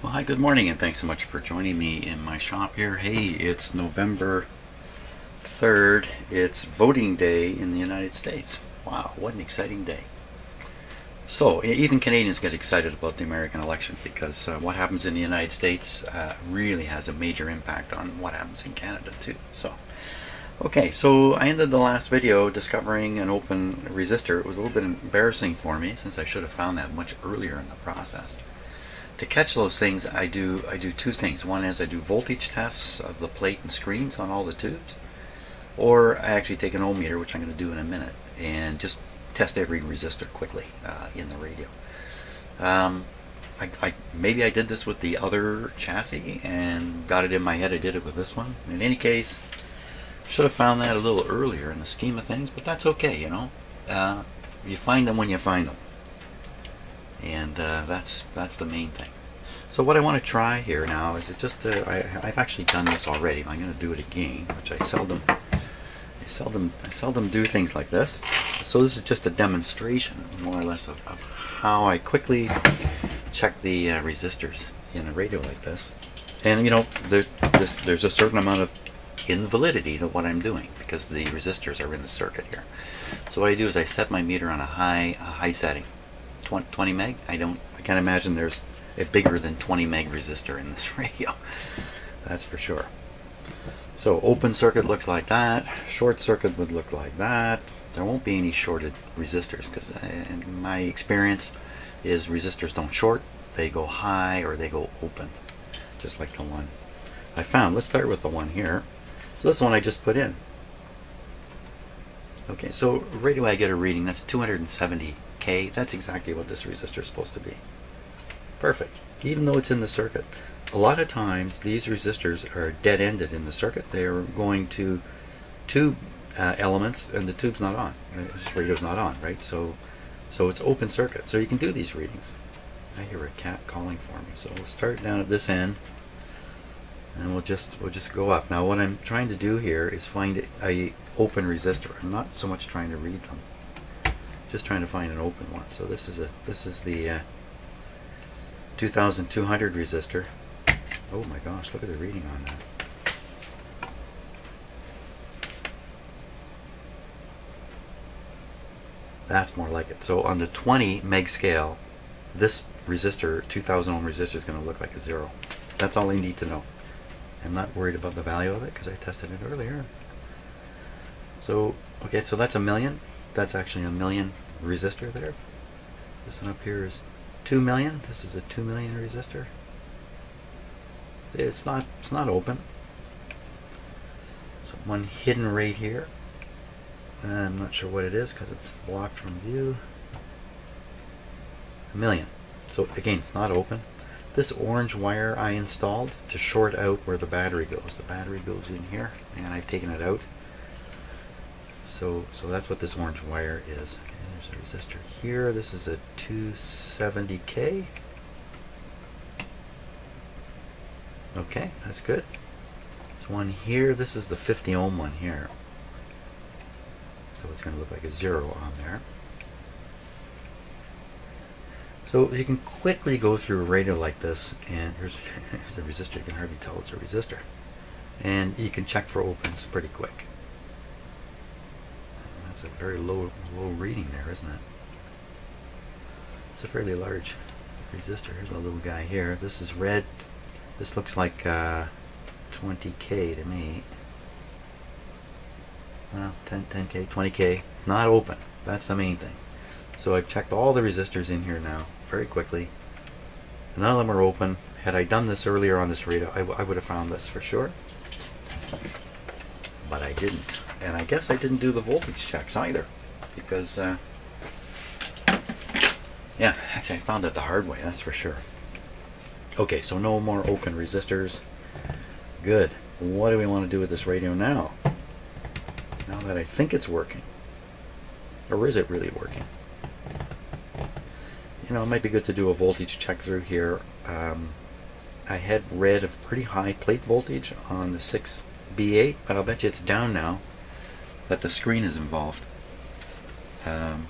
Well, hi, good morning, and thanks so much for joining me in my shop here. Hey, it's November 3rd. It's voting day in the United States. Wow, what an exciting day. So, even Canadians get excited about the American election because uh, what happens in the United States uh, really has a major impact on what happens in Canada, too. So, okay, so I ended the last video discovering an open resistor. It was a little bit embarrassing for me since I should have found that much earlier in the process to catch those things, I do I do two things. One is I do voltage tests of the plate and screens on all the tubes, or I actually take an ohm meter, which I'm going to do in a minute, and just test every resistor quickly uh, in the radio. Um, I, I, maybe I did this with the other chassis and got it in my head. I did it with this one. In any case, should have found that a little earlier in the scheme of things, but that's okay. You know, uh, you find them when you find them and uh, that's that's the main thing. So what I want to try here now is it just uh, I, I've actually done this already. I'm going to do it again, which I seldom I seldom I seldom do things like this. So this is just a demonstration, more or less, of, of how I quickly check the uh, resistors in a radio like this. And you know, there, this, there's a certain amount of invalidity to what I'm doing because the resistors are in the circuit here. So what I do is I set my meter on a high a high setting 20 meg. I don't. I can't imagine there's a bigger than 20 meg resistor in this radio. That's for sure. So open circuit looks like that. Short circuit would look like that. There won't be any shorted resistors because uh, in my experience is resistors don't short. They go high or they go open, just like the one I found. Let's start with the one here. So this one I just put in. Okay, so right away I get a reading. That's 270 K, that's exactly what this resistor is supposed to be. Perfect. Even though it's in the circuit. A lot of times these resistors are dead-ended in the circuit. They're going to tube uh, elements and the tube's not on. This radio's not on, right? So, so it's open circuit. So you can do these readings. I hear a cat calling for me. So we'll start down at this end and we'll just we'll just go up. Now what I'm trying to do here is find a open resistor. I'm not so much trying to read them just trying to find an open one. So this is a this is the uh, 2200 resistor. Oh my gosh, look at the reading on that. That's more like it. So on the 20 meg scale, this resistor, 2000 ohm resistor, is going to look like a zero. That's all you need to know. I'm not worried about the value of it because I tested it earlier. So, okay, so that's a million that's actually a million resistor there. This one up here is 2 million. This is a 2 million resistor. It's not it's not open. So one hidden right here. I'm not sure what it is because it's blocked from view. A million. So again, it's not open. This orange wire I installed to short out where the battery goes. The battery goes in here and I've taken it out so, so that's what this orange wire is. And there's a resistor here. This is a 270K. Okay, that's good. There's one here. This is the 50 ohm one here. So it's going to look like a zero on there. So you can quickly go through a radio like this, and here's, here's a resistor. You can hardly tell it's a resistor. And you can check for opens pretty quick. That's a very low low reading there, isn't it? It's a fairly large resistor. Here's a little guy here. This is red. This looks like uh, 20k to me. Well, 10, 10k, 20k. It's not open. That's the main thing. So I've checked all the resistors in here now very quickly. None of them are open. Had I done this earlier on this radio, I, I would have found this for sure. But I didn't. And I guess I didn't do the voltage checks either because, uh, yeah, actually I found it the hard way, that's for sure. Okay, so no more open resistors. Good. What do we want to do with this radio now? Now that I think it's working. Or is it really working? You know, it might be good to do a voltage check through here. Um, I had read of pretty high plate voltage on the 6B8, but I'll bet you it's down now but the screen is involved. Um,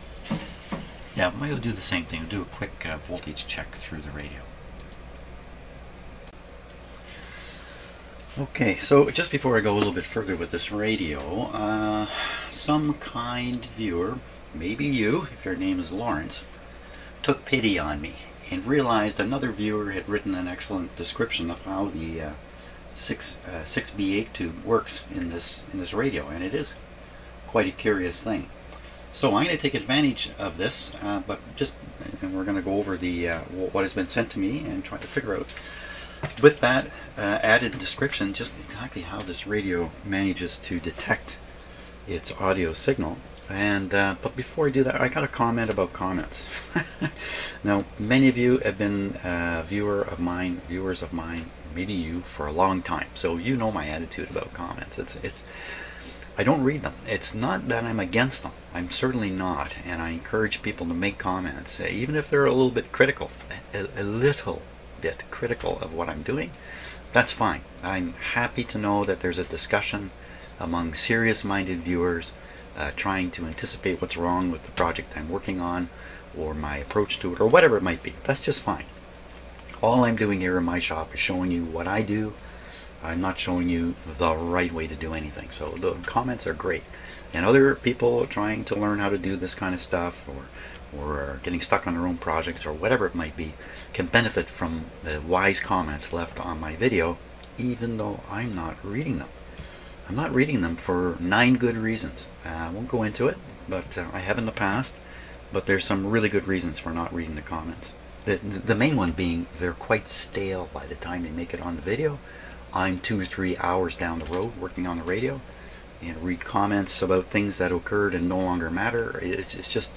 yeah, maybe we'll do the same thing. We'll do a quick uh, voltage check through the radio. Okay, so just before I go a little bit further with this radio, uh, some kind viewer, maybe you, if your name is Lawrence, took pity on me and realized another viewer had written an excellent description of how the uh, 6 uh, 6B8 tube works in this in this radio, and it is quite a curious thing. So I'm going to take advantage of this, uh, but just and we're going to go over the uh, what has been sent to me and try to figure out with that uh, added description just exactly how this radio manages to detect its audio signal. And uh, but before I do that, I got a comment about comments. now, many of you have been uh, viewer of mine, viewers of mine, maybe you for a long time, so you know my attitude about comments. It's it's I don't read them. It's not that I'm against them. I'm certainly not, and I encourage people to make comments, even if they're a little bit critical, a, a little bit critical of what I'm doing, that's fine. I'm happy to know that there's a discussion among serious minded viewers uh, trying to anticipate what's wrong with the project I'm working on or my approach to it or whatever it might be. That's just fine. All I'm doing here in my shop is showing you what I do. I'm not showing you the right way to do anything. So the comments are great. And other people trying to learn how to do this kind of stuff or or getting stuck on their own projects or whatever it might be can benefit from the wise comments left on my video even though I'm not reading them. I'm not reading them for nine good reasons. Uh, I won't go into it, but uh, I have in the past. But there's some really good reasons for not reading the comments. The, the main one being they're quite stale by the time they make it on the video. I'm two or three hours down the road working on the radio and read comments about things that occurred and no longer matter. It's, it's just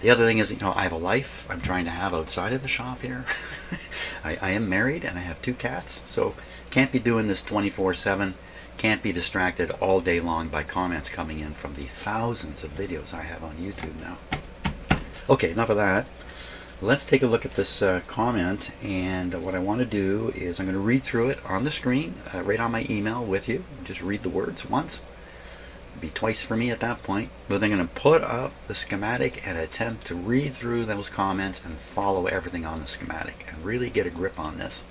the other thing is, you know, I have a life I'm trying to have outside of the shop here. I, I, am married and I have two cats, so can't be doing this 24-7. Can't be distracted all day long by comments coming in from the thousands of videos I have on YouTube now. Okay, enough of that. Let's take a look at this uh, comment, and what I want to do is I'm going to read through it on the screen, uh, right on my email with you. Just read the words once be twice for me at that point. But then I'm going to put up the schematic and attempt to read through those comments and follow everything on the schematic and really get a grip on this.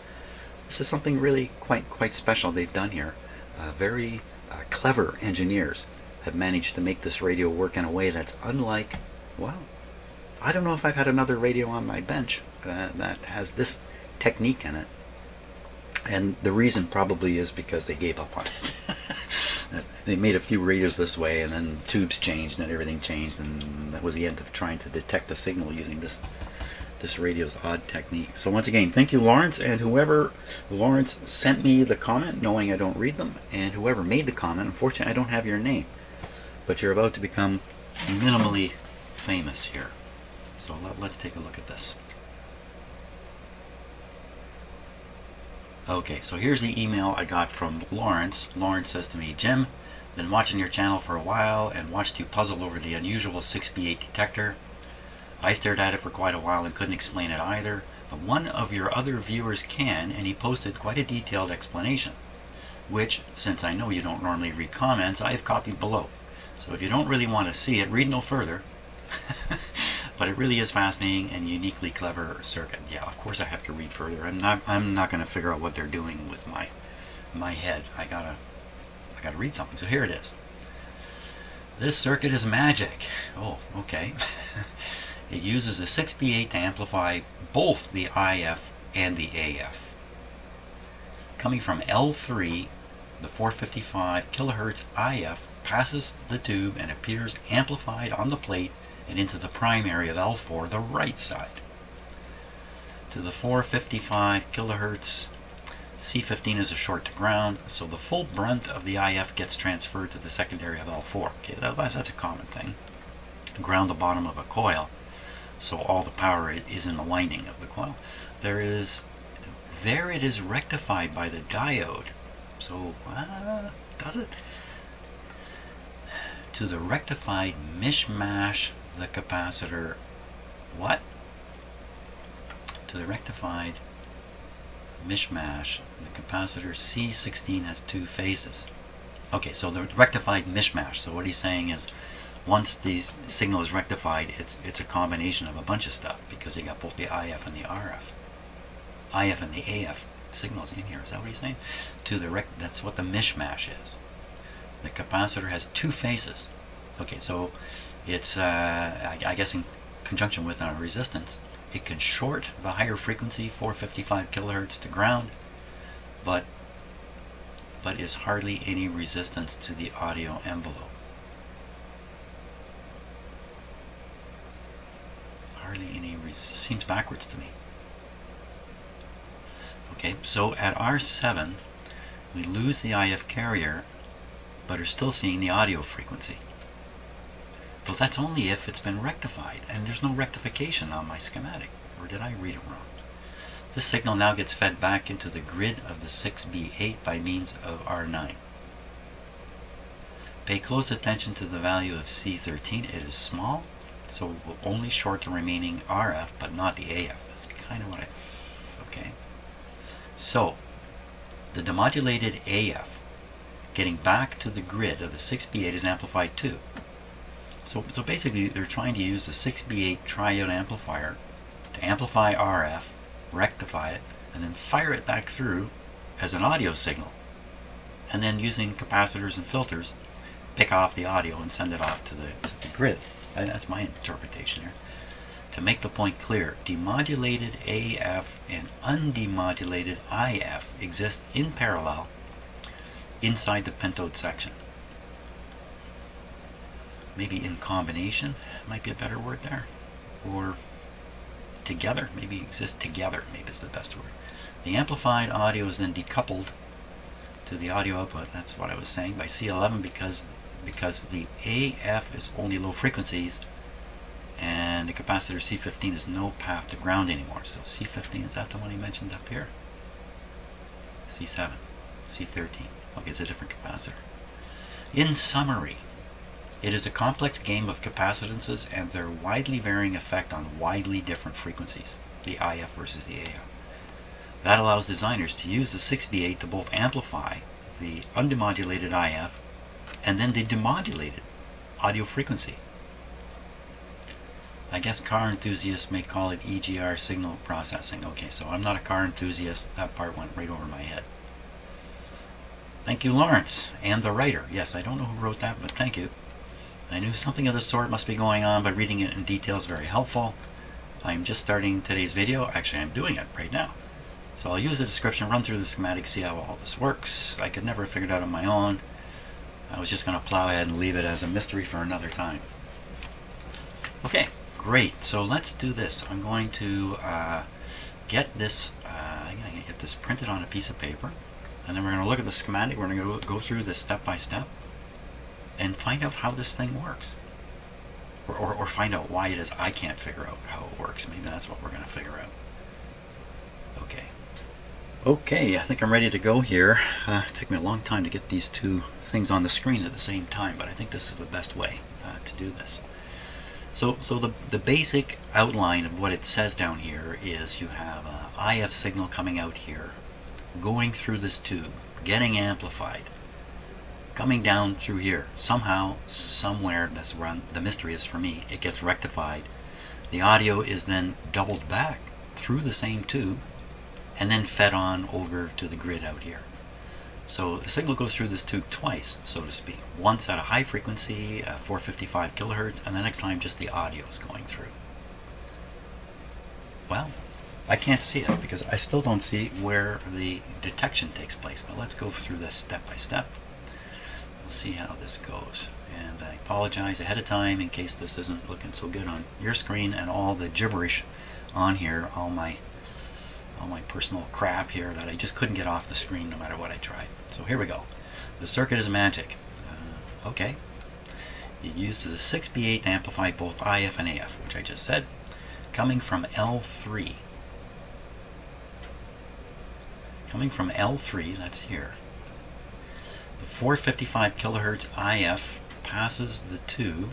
This is something really quite quite special they've done here. Uh, very uh, clever engineers have managed to make this radio work in a way that's unlike, well, I don't know if I've had another radio on my bench uh, that has this technique in it. And the reason probably is because they gave up on it. they made a few radios this way, and then tubes changed, and everything changed, and that was the end of trying to detect a signal using this this radio's odd technique. So once again, thank you, Lawrence, and whoever Lawrence sent me the comment, knowing I don't read them, and whoever made the comment. Unfortunately, I don't have your name, but you're about to become minimally famous here. So let, let's take a look at this. Okay, so here's the email I got from Lawrence. Lawrence says to me, Jim, been watching your channel for a while and watched you puzzle over the unusual 6B8 detector. I stared at it for quite a while and couldn't explain it either, but one of your other viewers can, and he posted quite a detailed explanation, which, since I know you don't normally read comments, I have copied below. So if you don't really want to see it, read no further. but it really is fascinating and uniquely clever circuit. Yeah, of course I have to read further. I'm not I'm not going to figure out what they're doing with my my head. I got to I got to read something. So here it is. This circuit is magic. Oh, okay. it uses a 6B8 to amplify both the IF and the AF. Coming from L3, the 455 kilohertz IF passes the tube and appears amplified on the plate and into the primary of L4, the right side. To the 455 kilohertz, C15 is a short to ground, so the full brunt of the IF gets transferred to the secondary of L4. Okay, that, that's a common thing. Ground the bottom of a coil, so all the power is in the winding of the coil. There is, there it is rectified by the diode. So, uh, does it? To the rectified mishmash the capacitor what? To the rectified mishmash, the capacitor C16 has two phases. Okay, so the rectified mishmash. So what he's saying is, once the signal is rectified, it's it's a combination of a bunch of stuff because you got both the IF and the RF, IF and the AF. signals in here. Is that what he's saying? To the rec that's what the mishmash is. The capacitor has two faces. Okay, so it's uh, I, I guess in conjunction with our resistance, it can short the higher frequency 455 kilohertz to ground, but but is hardly any resistance to the audio envelope. Hardly any seems backwards to me. Okay, so at R7, we lose the IF carrier, but are still seeing the audio frequency. But that's only if it's been rectified, and there's no rectification on my schematic. Or did I read it wrong? This signal now gets fed back into the grid of the 6B8 by means of R9. Pay close attention to the value of C13. It is small, so we'll only short the remaining RF, but not the AF. That's kind of what I... Okay. So, the demodulated AF getting back to the grid of the 6B8 is amplified too. So, so basically, they're trying to use the 6B8 triode amplifier to amplify RF rectify it, and then fire it back through as an audio signal. And then using capacitors and filters, pick off the audio and send it off to the, to the grid. And that's my interpretation here. To make the point clear, demodulated AF and undemodulated IF exist in parallel inside the pentode section. Maybe in combination might be a better word there. Or together, maybe exist together, maybe is the best word. The amplified audio is then decoupled to the audio output, that's what I was saying, by C11 because because the AF is only low frequencies and the capacitor C15 is no path to ground anymore. So C15, is that the one he mentioned up here? C7, C13. Okay, it's a different capacitor. In summary, it is a complex game of capacitances and their widely varying effect on widely different frequencies, the IF versus the AF. That allows designers to use the 6B8 to both amplify the undemodulated IF and then the demodulated audio frequency. I guess car enthusiasts may call it EGR signal processing. Okay, so I'm not a car enthusiast. That part went right over my head. Thank you, Lawrence, and the writer. Yes, I don't know who wrote that, but thank you. I knew something of the sort must be going on, but reading it in detail is very helpful. I'm just starting today's video. Actually, I'm doing it right now. So I'll use the description, run through the schematic, see how all this works. I could never figure it out on my own. I was just going to plow ahead and leave it as a mystery for another time. Okay, great. So let's do this. I'm going to uh, get this. Uh, I'm going to get this printed on a piece of paper, and then we're going to look at the schematic. We're going to go through this step by step and find out how this thing works. Or, or, or, find out why it is I can't figure out how it works. Maybe that's what we're going to figure out. Okay. Okay, I think I'm ready to go here. Uh, it took me a long time to get these two things on the screen at the same time, but I think this is the best way uh, to do this. So, so the, the basic outline of what it says down here is you have a IF signal coming out here, going through this tube, getting amplified, coming down through here. Somehow, somewhere, that's where I'm, the mystery is for me, it gets rectified. The audio is then doubled back through the same tube and then fed on over to the grid out here. So the signal goes through this tube twice, so to speak. Once at a high frequency, uh, 455 kilohertz, and the next time just the audio is going through. Well, I can't see it because I still don't see where the detection takes place, but let's go through this step by step see how this goes. And I apologize ahead of time in case this isn't looking so good on your screen and all the gibberish on here, all my all my personal crap here that I just couldn't get off the screen no matter what I tried. So here we go. The circuit is magic. Uh, okay. It uses a 6B8 to amplify both IF and AF, which I just said, coming from L3. Coming from L3, that's here, 455 kilohertz IF passes the tube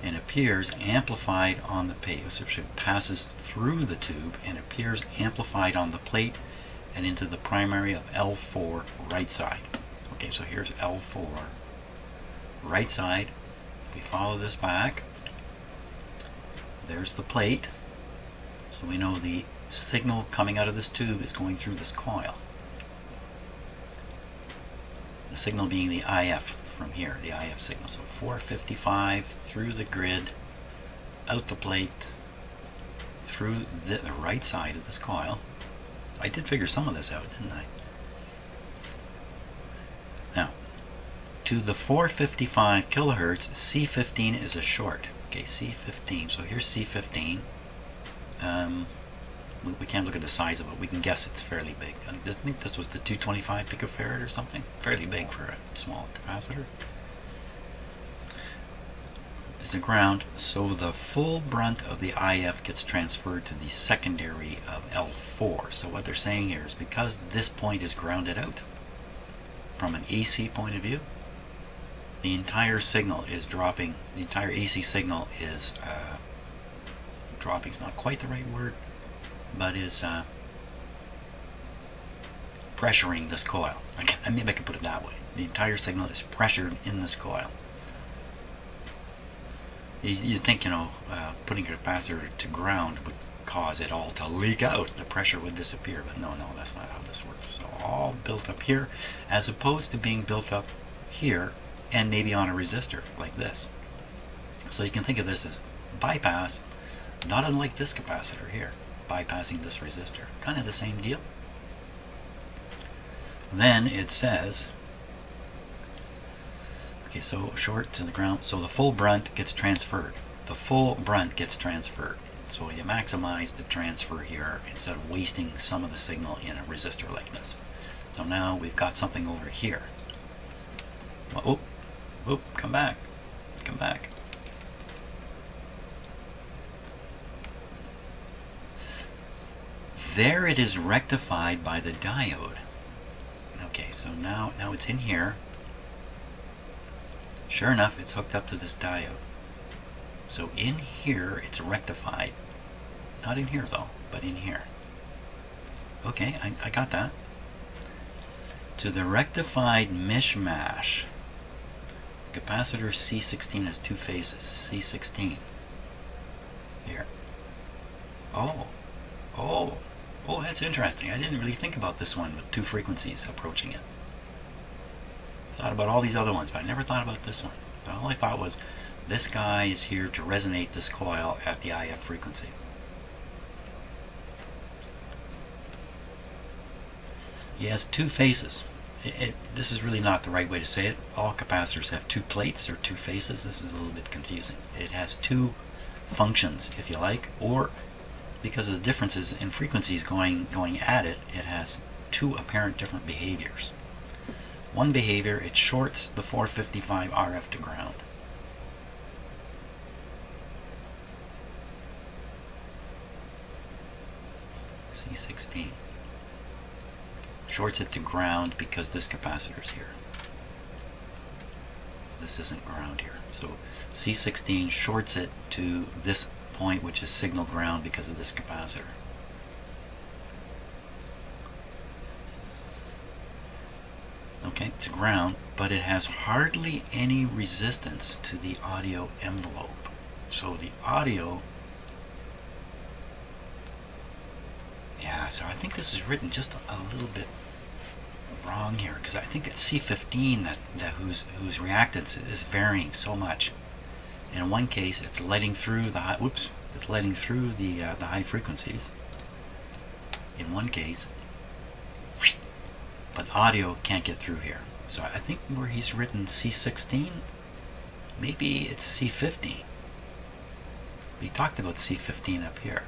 and appears amplified on the plate. So it passes through the tube and appears amplified on the plate and into the primary of L4 right side. Okay, so here's L4 right side. We follow this back. There's the plate. So we know the signal coming out of this tube is going through this coil. The signal being the IF from here, the IF signal. So 455 through the grid, out the plate, through the right side of this coil. I did figure some of this out, didn't I? Now, to the 455 kilohertz, C15 is a short. Okay, C15. So here's C15. Um, we, we, can't look at the size of it. We can guess it's fairly big. I think this was the 225 picofarad or something. Fairly big for a small capacitor. Is the ground, so the full brunt of the IF gets transferred to the secondary of L4. So what they're saying here is because this point is grounded out, from an AC point of view, the entire signal is dropping, the entire AC signal is uh, dropping is not quite the right word, but is uh, pressuring this coil. I maybe I can put it that way. The entire signal is pressured in this coil. You, you think, you know, uh, putting a capacitor to ground would cause it all to leak out. The pressure would disappear, but no, no, that's not how this works. So all built up here, as opposed to being built up here and maybe on a resistor like this. So you can think of this as bypass, not unlike this capacitor here bypassing this resistor. Kind of the same deal. Then it says, okay, so short to the ground, so the full brunt gets transferred. The full brunt gets transferred. So you maximize the transfer here instead of wasting some of the signal in a resistor like this. So now we've got something over here. Oh, oh, come back, come back. There it is rectified by the diode. Okay, so now, now it's in here. Sure enough, it's hooked up to this diode. So in here, it's rectified. Not in here though, but in here. Okay, I, I got that. To the rectified mishmash, capacitor C16 has two phases. C16. Here. Oh. Oh. That's interesting. I didn't really think about this one with two frequencies approaching it. Thought about all these other ones, but I never thought about this one. All I thought was, this guy is here to resonate this coil at the IF frequency. He has two faces. It, it, this is really not the right way to say it. All capacitors have two plates or two faces. This is a little bit confusing. It has two functions, if you like, or because of the differences in frequencies going, going at it, it has two apparent different behaviors. One behavior, it shorts the 455 RF to ground. C16 shorts it to ground because this capacitor is here. So this isn't ground here. So C16 shorts it to this point which is signal ground because of this capacitor. Okay, to ground, but it has hardly any resistance to the audio envelope. So the audio, yeah, so I think this is written just a little bit wrong here because I think it's C15 that, that whose whose reactance is varying so much. In one case, it's letting through the high, whoops, it's letting through the uh, the high frequencies. In one case, but audio can't get through here. So I think where he's written C16, maybe it's C15. We talked about C15 up here.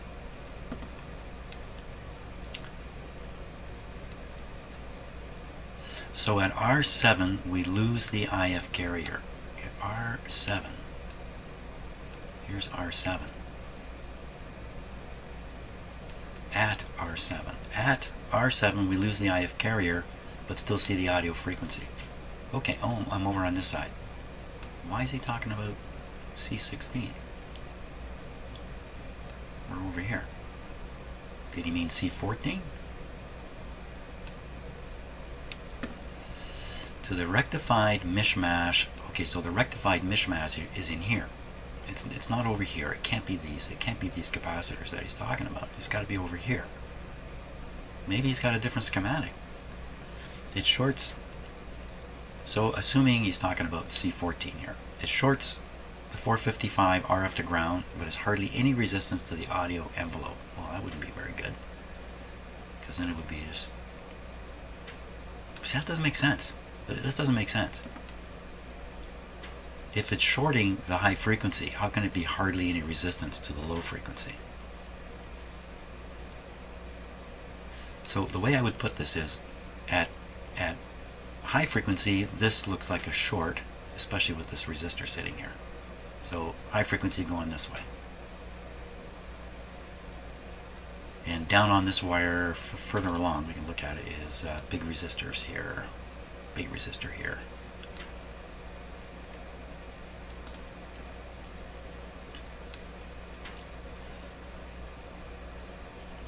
So at R7, we lose the IF carrier. At R7, Here's R7. At R7. At R7 we lose the IF carrier but still see the audio frequency. Okay, oh, I'm over on this side. Why is he talking about C16? We're over here. Did he mean C14? To the rectified mishmash, okay, so the rectified mishmash is in here it's, it's not over here. It can't be these. It can't be these capacitors that he's talking about. It's got to be over here. Maybe he's got a different schematic. It shorts. So assuming he's talking about C14 here, it shorts the 455 RF to ground, but has hardly any resistance to the audio envelope. Well, that wouldn't be very good. Because then it would be just... See, that doesn't make sense. This doesn't make sense. If it's shorting the high frequency, how can it be hardly any resistance to the low frequency? So the way I would put this is, at, at high frequency, this looks like a short, especially with this resistor sitting here. So high frequency going this way. And down on this wire, further along, we can look at it, is uh, big resistors here, big resistor here.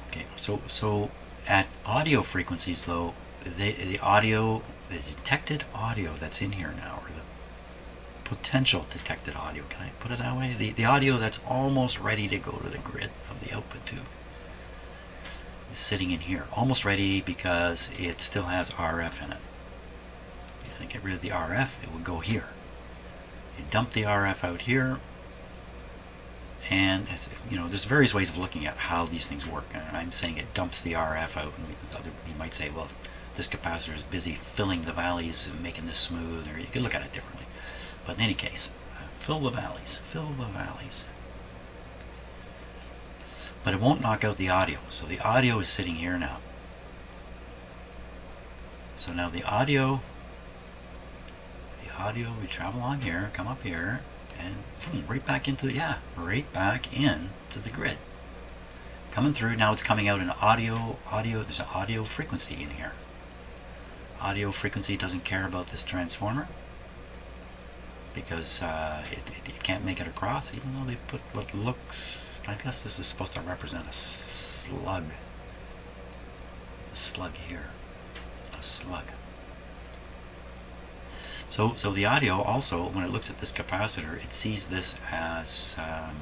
Okay, so so at audio frequencies though, they, the audio, the detected audio that's in here now, or the potential detected audio, can I put it that way? The, the audio that's almost ready to go to the grid of the output tube is sitting in here. Almost ready because it still has RF in it. If I get rid of the RF, it would go here. You dump the RF out here, and you know there's various ways of looking at how these things work. And I'm saying it dumps the RF out, and other, you might say, well, this capacitor is busy filling the valleys and making this smooth, or you could look at it differently. But in any case, uh, fill the valleys, fill the valleys but it won't knock out the audio. So the audio is sitting here now. So now the audio, the audio, we travel on here, come up here, and boom, right back into the, yeah, right back in to the grid. Coming through, now it's coming out in audio, audio, there's an audio frequency in here. Audio frequency doesn't care about this transformer because uh, it, it, it can't make it across even though they put what looks I guess this is supposed to represent a slug. A slug here. A slug. So, so the audio also, when it looks at this capacitor, it sees this as um,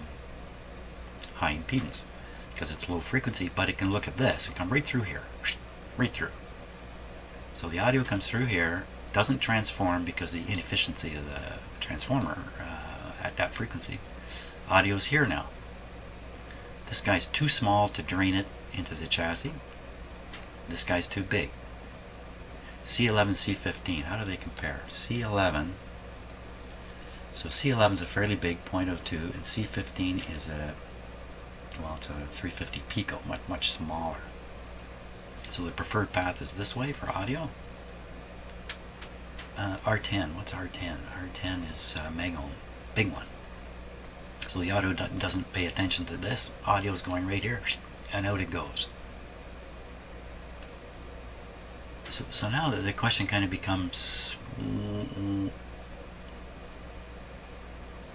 high impedance because it's low frequency, but it can look at this and come right through here, right through. So the audio comes through here, doesn't transform because the inefficiency of the transformer uh, at that frequency. Audio's here now. This guy's too small to drain it into the chassis. This guy's too big. C11, C15, how do they compare? C11, so C11 is a fairly big 0.02 and C15 is a, well it's a 350 pico, much, much smaller. So the preferred path is this way for audio. Uh, R10, what's R10? R10 is uh, megohm, big one. So the audio doesn't pay attention to this. Audio is going right here, and out it goes. So, now the, the question kind of becomes,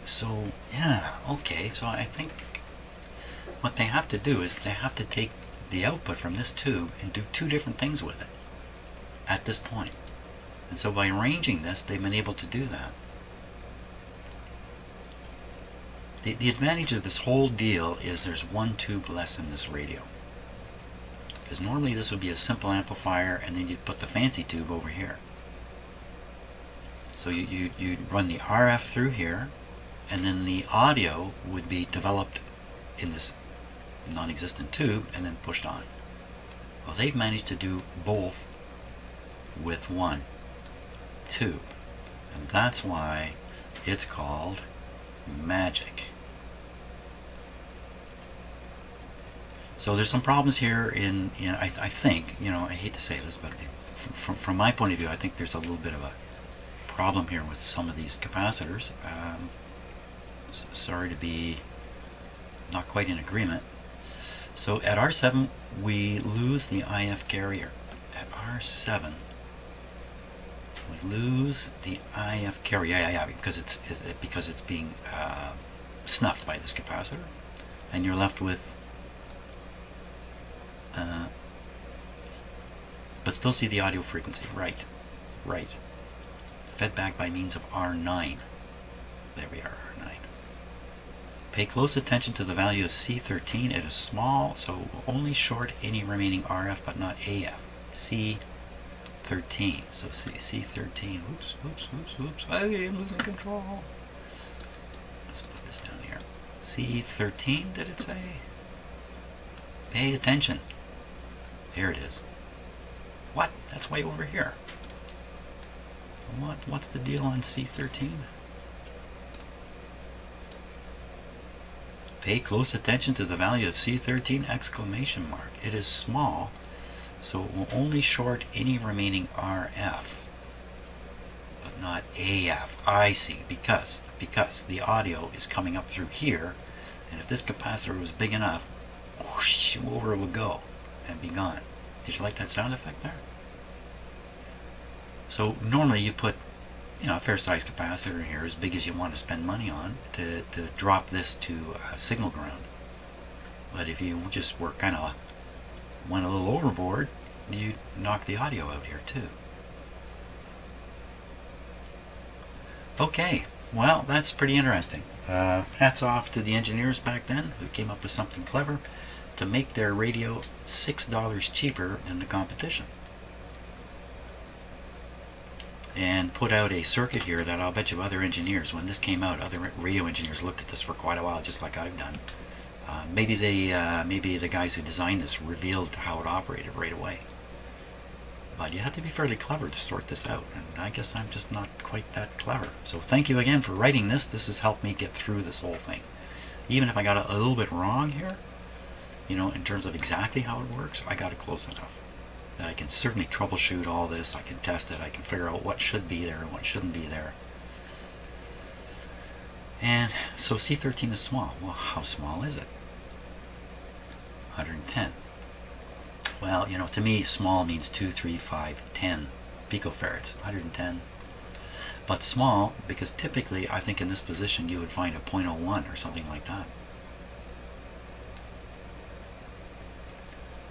so yeah, okay, so I think what they have to do is they have to take the output from this tube and do two different things with it at this point. And so by arranging this, they've been able to do that. The, the advantage of this whole deal is there's one tube less in this radio. Because normally this would be a simple amplifier and then you'd put the fancy tube over here. So you, you, you'd run the RF through here and then the audio would be developed in this non-existent tube and then pushed on. Well, they've managed to do both with one tube. And that's why it's called magic. So there's some problems here in, in I, I think, you know, I hate to say this, but from, from my point of view, I think there's a little bit of a problem here with some of these capacitors. Um, sorry to be not quite in agreement. So at R7, we lose the IF carrier. At R7, we lose the IF carrier, yeah, yeah, because it's, because it's being uh, snuffed by this capacitor, and you're left with uh, but still see the audio frequency. Right. Right. Fed back by means of R9. There we are, R9. Pay close attention to the value of C13. It is small, so only short any remaining RF but not AF. C13. So C C13. Oops, oops, oops, oops. I am losing control. Let's put this down here. C13, did it say? Pay attention. There it is. What? That's way over here. What? What's the deal on C13? Pay close attention to the value of C13 exclamation mark. It is small, so it will only short any remaining RF, but not AF. I see, because, because the audio is coming up through here, and if this capacitor was big enough, whoosh, over it would go and be gone. Did you like that sound effect there? So normally you put you know, a fair sized capacitor here, as big as you want to spend money on, to, to drop this to uh, signal ground. But if you just work kind of went a little overboard, you knock the audio out here too. Okay, well, that's pretty interesting. Uh, hats off to the engineers back then who came up with something clever to make their radio $6 cheaper than the competition and put out a circuit here that I'll bet you other engineers, when this came out, other radio engineers looked at this for quite a while, just like I've done. Uh, maybe they, uh, maybe the guys who designed this revealed how it operated right away. But you have to be fairly clever to sort this out, and I guess I'm just not quite that clever. So thank you again for writing this. This has helped me get through this whole thing. Even if I got a little bit wrong here, you know, in terms of exactly how it works, I got it close enough. I can certainly troubleshoot all this. I can test it. I can figure out what should be there and what shouldn't be there. And so C13 is small. Well, how small is it? 110. Well, you know, to me, small means 2, 3, 5, 10 picofarads. 110. But small, because typically, I think in this position, you would find a 0.01 or something like that.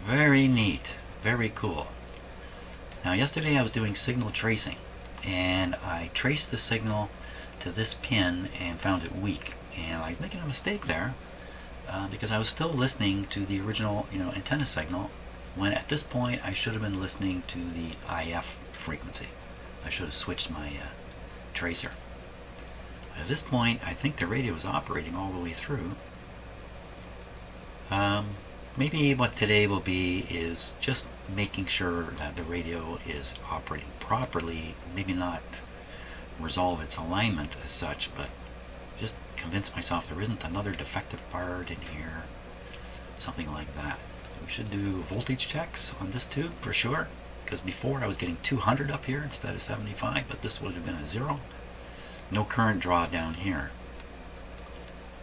Very neat. Very cool. Now yesterday I was doing signal tracing and I traced the signal to this pin and found it weak and I was making a mistake there uh, because I was still listening to the original you know antenna signal when at this point I should have been listening to the IF frequency. I should have switched my uh, tracer. At this point I think the radio is operating all the way through. Um, maybe what today will be is just making sure that the radio is operating properly maybe not resolve its alignment as such but just convince myself there isn't another defective part in here something like that. We should do voltage checks on this tube for sure because before I was getting 200 up here instead of 75 but this would have been a zero. No current draw down here.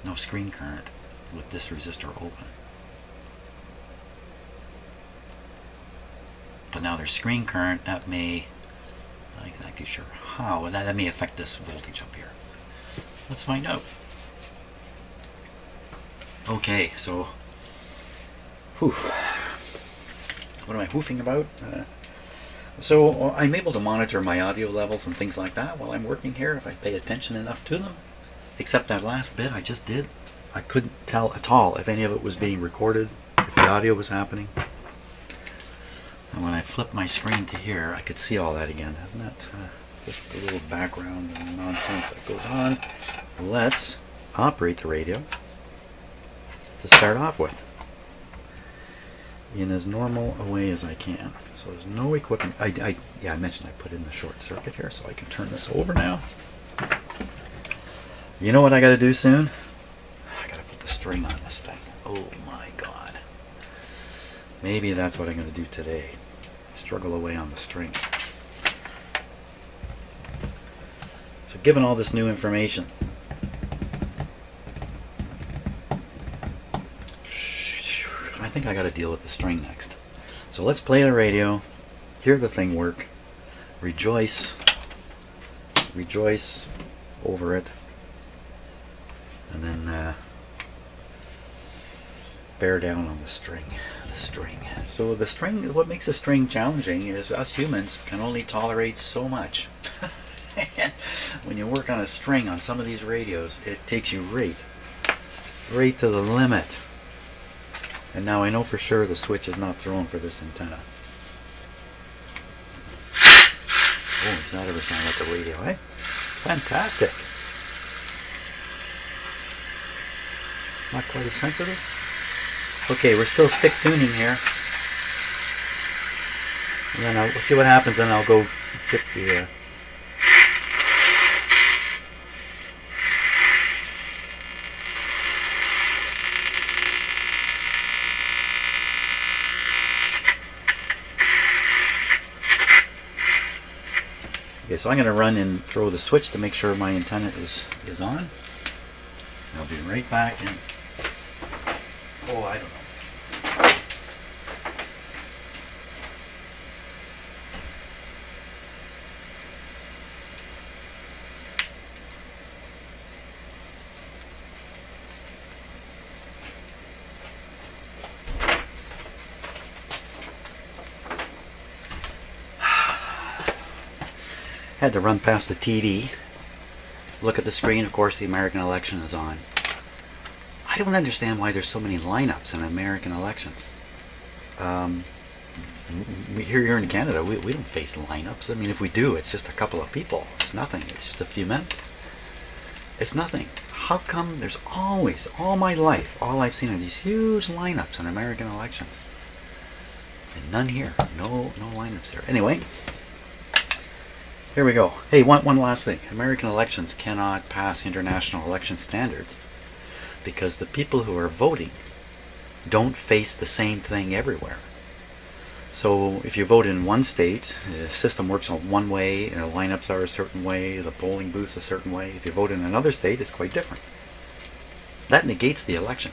No screen current with this resistor open but now there's screen current. That may not exactly sure how that, that may affect this voltage up here. Let's find out. Okay so whew, what am I hoofing about? Uh, so uh, I'm able to monitor my audio levels and things like that while I'm working here if I pay attention enough to them. Except that last bit I just did I couldn't tell at all if any of it was being recorded if the audio was happening and when I flip my screen to here, I could see all that again. Isn't that uh, just a little background nonsense that goes on? Let's operate the radio to start off with in as normal a way as I can. So there's no equipment. I, I, yeah, I mentioned I put in the short circuit here, so I can turn this over now. You know what I got to do soon? I got to put the string on this thing. Oh my god. Maybe that's what I'm going to do today struggle away on the string. So given all this new information, I think I got to deal with the string next. So let's play the radio, hear the thing work, rejoice, rejoice over it, and then uh, bear down on the string string. So the string, what makes a string challenging is us humans can only tolerate so much. when you work on a string on some of these radios, it takes you right right to the limit. And now I know for sure the switch is not thrown for this antenna. Oh, it's not ever sound like a radio, eh? Fantastic. Not quite as sensitive. Okay, we're still stick tuning here. And then I'll, we'll see what happens, and I'll go get the. Uh, Okay, so I'm going to run and throw the switch to make sure my antenna is, is on. I'll be right back in. Oh, I don't know. Had to run past the TV. Look at the screen, of course, the American election is on. I don't understand why there's so many lineups in American elections. Um, here, here in Canada, we, we don't face lineups. I mean, if we do, it's just a couple of people. It's nothing. It's just a few minutes. It's nothing. How come there's always, all my life, all I've seen are these huge lineups in American elections? And none here. No, no lineups here. Anyway, here we go. Hey, one, one last thing. American elections cannot pass international election standards because the people who are voting don't face the same thing everywhere. So if you vote in one state, the system works on one way, the lineups are a certain way, the polling booths a certain way. If you vote in another state, it's quite different. That negates the election.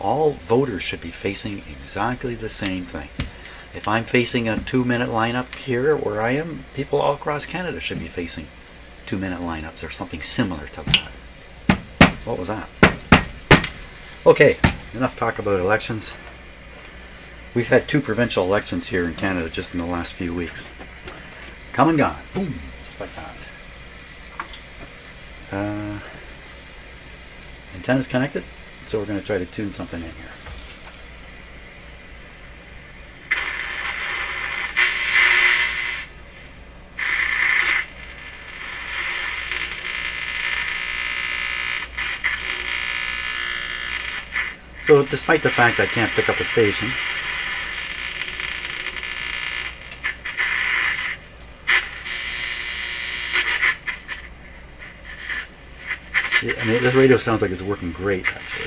All voters should be facing exactly the same thing. If I'm facing a two minute lineup here where I am, people all across Canada should be facing two minute lineups or something similar to that. What was that? Okay, enough talk about elections. We've had two provincial elections here in Canada just in the last few weeks. Come and gone. Boom. Just like that. Uh, antenna's connected, so we're going to try to tune something in here. So despite the fact I can't pick up a station, I mean, this radio sounds like it's working great, actually.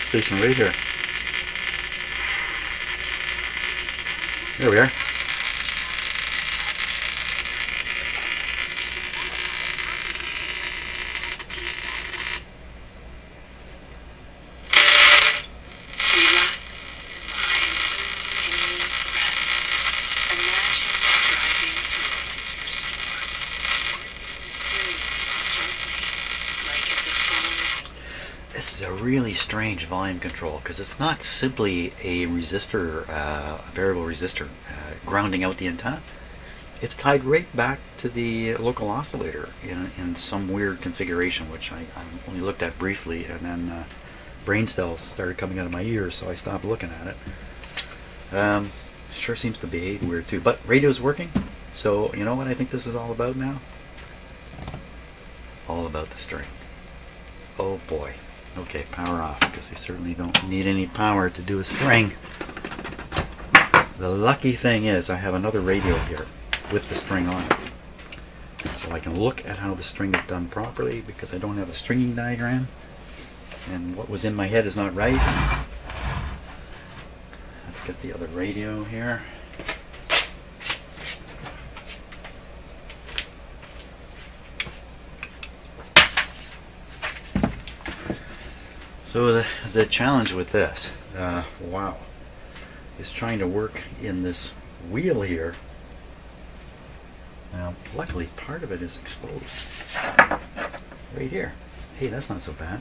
Station right here. There we are. This is a really strange volume control because it's not simply a resistor, uh, a variable resistor, uh, grounding out the antenna. It's tied right back to the local oscillator in, in some weird configuration, which I, I only looked at briefly, and then uh, brain cells started coming out of my ears, so I stopped looking at it. Um, sure seems to behave weird too, but radio's working. So you know what I think this is all about now? All about the string. Oh boy. Okay, power off because we certainly don't need any power to do a string. The lucky thing is I have another radio here with the string on it. So I can look at how the string is done properly because I don't have a stringing diagram and what was in my head is not right. Let's get the other radio here. So the, the challenge with this, uh, wow, is trying to work in this wheel here. Now, luckily, part of it is exposed. Right here. Hey, that's not so bad.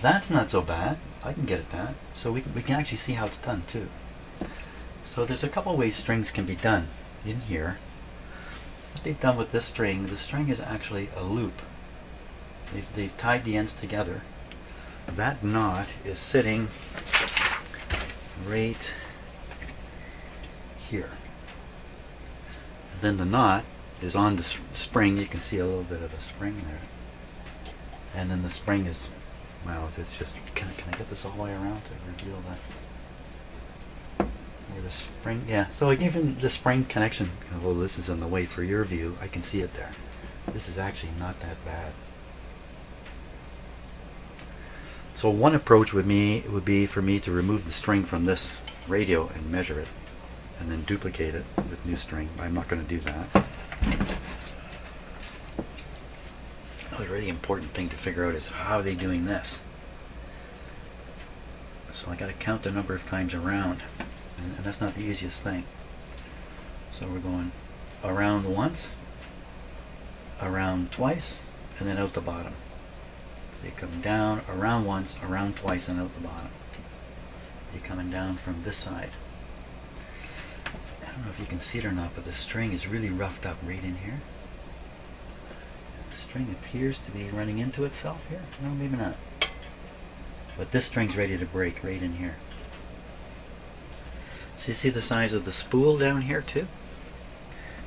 That's not so bad. I can get at that. So we, we can actually see how it's done too. So there's a couple ways strings can be done in here. what they've done with this string, the string is actually a loop. They've, they've tied the ends together. That knot is sitting right here. Then the knot is on the spring. You can see a little bit of a spring there. And then the spring is, well, it's just, can, I- can I get this all the way around to reveal that? Where the spring, yeah, so even the spring connection, although this is in the way for your view, I can see it there. This is actually not that bad. So one approach with me would be for me to remove the string from this radio and measure it and then duplicate it with new string. But I'm not going to do that. Another really important thing to figure out is how are they doing this? So I got to count the number of times around and, and that's not the easiest thing. So we're going around once, around twice, and then out the bottom. You come down, around once, around twice, and out the bottom. You're coming down from this side. I don't know if you can see it or not, but the string is really roughed up right in here. The string appears to be running into itself here. No, maybe not. But this string's ready to break right in here. So you see the size of the spool down here too?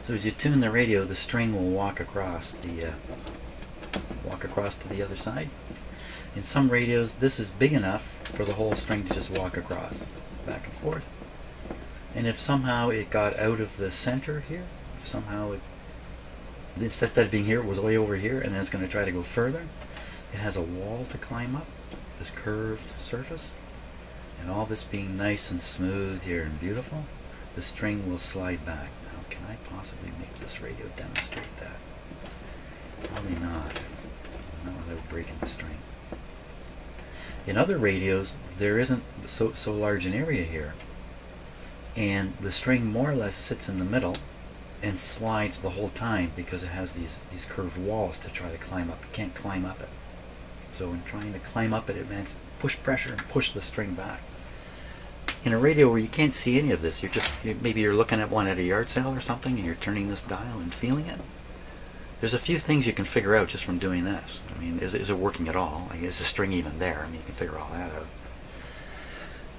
So as you tune the radio, the string will walk across the uh, walk across to the other side. In some radios, this is big enough for the whole string to just walk across, back and forth. And if somehow it got out of the center here, if somehow it, instead of being here, it was way over here, and then it's going to try to go further, it has a wall to climb up, this curved surface. And all this being nice and smooth here and beautiful, the string will slide back. Now, can I possibly make this radio demonstrate that? Probably not. Not without breaking the string. In other radios, there isn't so, so large an area here. And the string more or less sits in the middle and slides the whole time because it has these, these curved walls to try to climb up. It can't climb up it. So in trying to climb up it, it means push pressure and push the string back. In a radio where you can't see any of this, you're just maybe you're looking at one at a yard sale or something, and you're turning this dial and feeling it. There's a few things you can figure out just from doing this. I mean, is, is it working at all? Like, is the string even there? I mean, you can figure all that out.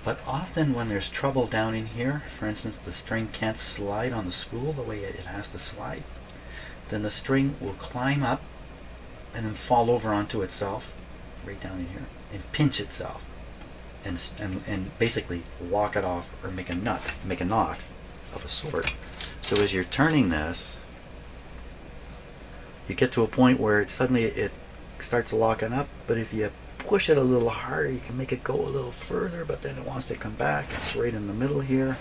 But often when there's trouble down in here, for instance, the string can't slide on the spool the way it has to slide, then the string will climb up and then fall over onto itself, right down in here, and pinch itself, and and and basically walk it off or make a nut, make a knot of a sort. So as you're turning this, you get to a point where it suddenly it starts locking up, but if you push it a little harder, you can make it go a little further, but then it wants to come back. It's right in the middle here.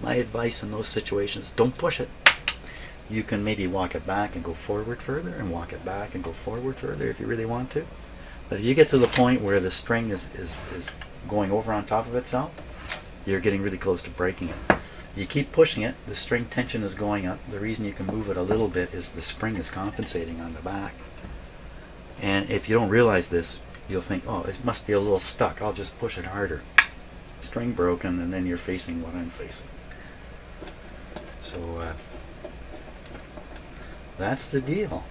My advice in those situations, don't push it. You can maybe walk it back and go forward further and walk it back and go forward further if you really want to. But if you get to the point where the string is, is, is going over on top of itself, you're getting really close to breaking it. You keep pushing it, the string tension is going up. The reason you can move it a little bit is the spring is compensating on the back. And if you don't realize this, you'll think, oh, it must be a little stuck. I'll just push it harder. String broken, and then you're facing what I'm facing. So uh, that's the deal.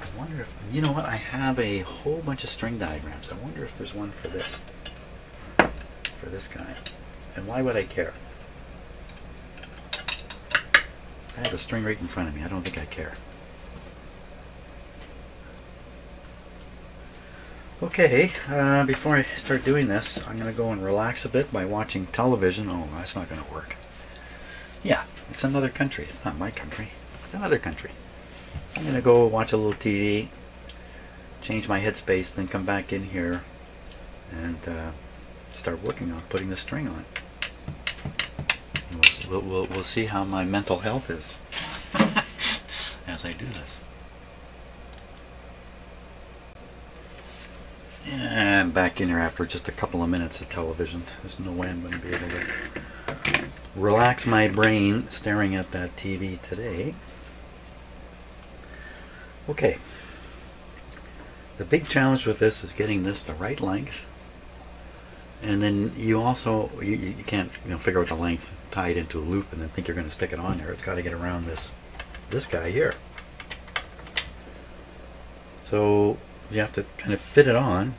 I wonder if, you know what, I have a whole bunch of string diagrams. I wonder if there's one for this. For this guy. And why would I care? I have a string right in front of me. I don't think I care. Okay, uh, before I start doing this, I'm going to go and relax a bit by watching television. Oh, that's not going to work. Yeah, it's another country. It's not my country. It's another country. I'm going to go watch a little TV, change my headspace, then come back in here and uh, start working on putting the string on. We'll, we'll, we'll see how my mental health is as I do this. And I'm back in here after just a couple of minutes of television. There's no way I'm going to be able to relax my brain staring at that TV today. Okay. The big challenge with this is getting this the right length and then you also you, you can't you know figure out the length, tie it into a loop, and then think you're going to stick it on there. It's got to get around this this guy here. So you have to kind of fit it on,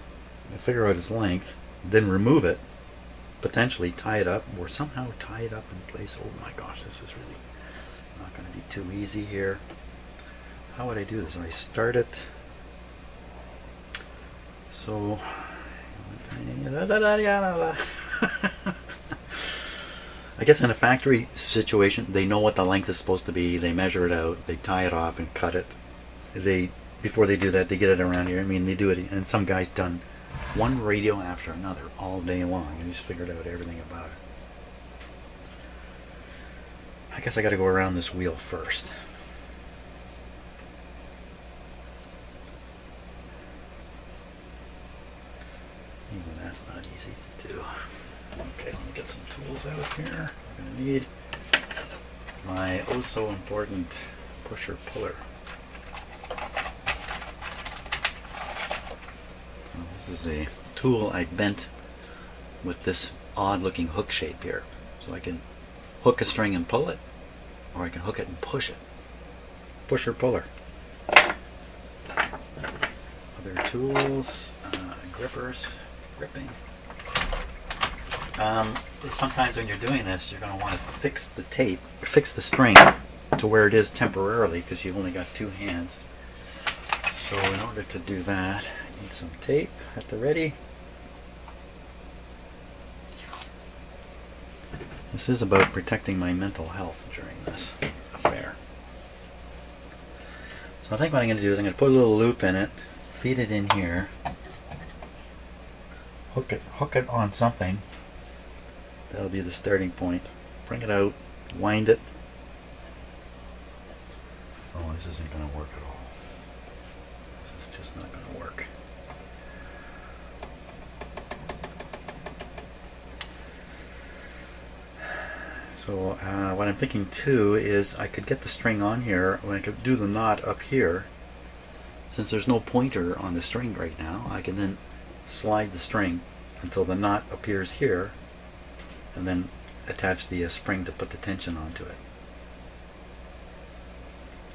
figure out its length, then remove it, potentially tie it up, or somehow tie it up in place. Oh my gosh, this is really not going to be too easy here. How would I do this? I start it. So I guess in a factory situation, they know what the length is supposed to be. They measure it out. They tie it off and cut it. They before they do that, they get it around here. I mean, they do it, and some guy's done one radio after another all day long, and he's figured out everything about it. I guess I got to go around this wheel first. Even that's not easy to do. Okay, let me get some tools out here. I'm going to need my oh so important pusher puller. So this is a tool I bent with this odd looking hook shape here. So I can hook a string and pull it, or I can hook it and push it. Pusher puller. Other tools, uh, grippers Um, sometimes when you're doing this, you're going to want to fix the tape, fix the string to where it is temporarily because you've only got two hands. So in order to do that, I need some tape at the ready. This is about protecting my mental health during this affair. So I think what I'm going to do is I'm going to put a little loop in it, feed it in here, hook it hook it on something. That'll be the starting point. Bring it out wind it. Oh this isn't going to work at all. This is just not going to work. So uh, what I'm thinking too is I could get the string on here when I could do the knot up here. Since there's no pointer on the string right now I can then slide the string until the knot appears here and then attach the uh, spring to put the tension onto it.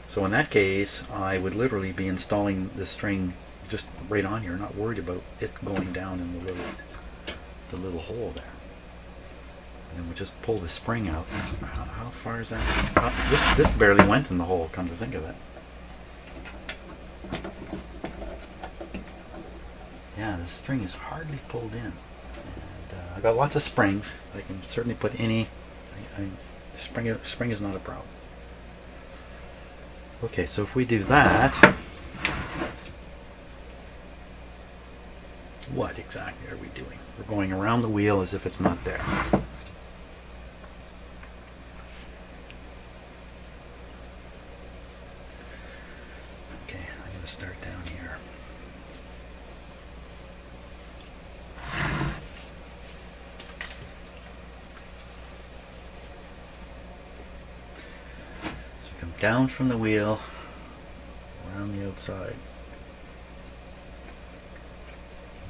So in that case, I would literally be installing the string just right on here, not worried about it going down in the little, the little hole there. And then we just pull the spring out. How, how far is that? Oh, this, this barely went in the hole, come to think of it. Yeah, the string is hardly pulled in. And, uh, I've got lots of springs. I can certainly put any. I, I, spring, spring is not a problem. Okay, so if we do that, what exactly are we doing? We're going around the wheel as if it's not there. Okay, I'm going to start down here. Down from the wheel, around the outside,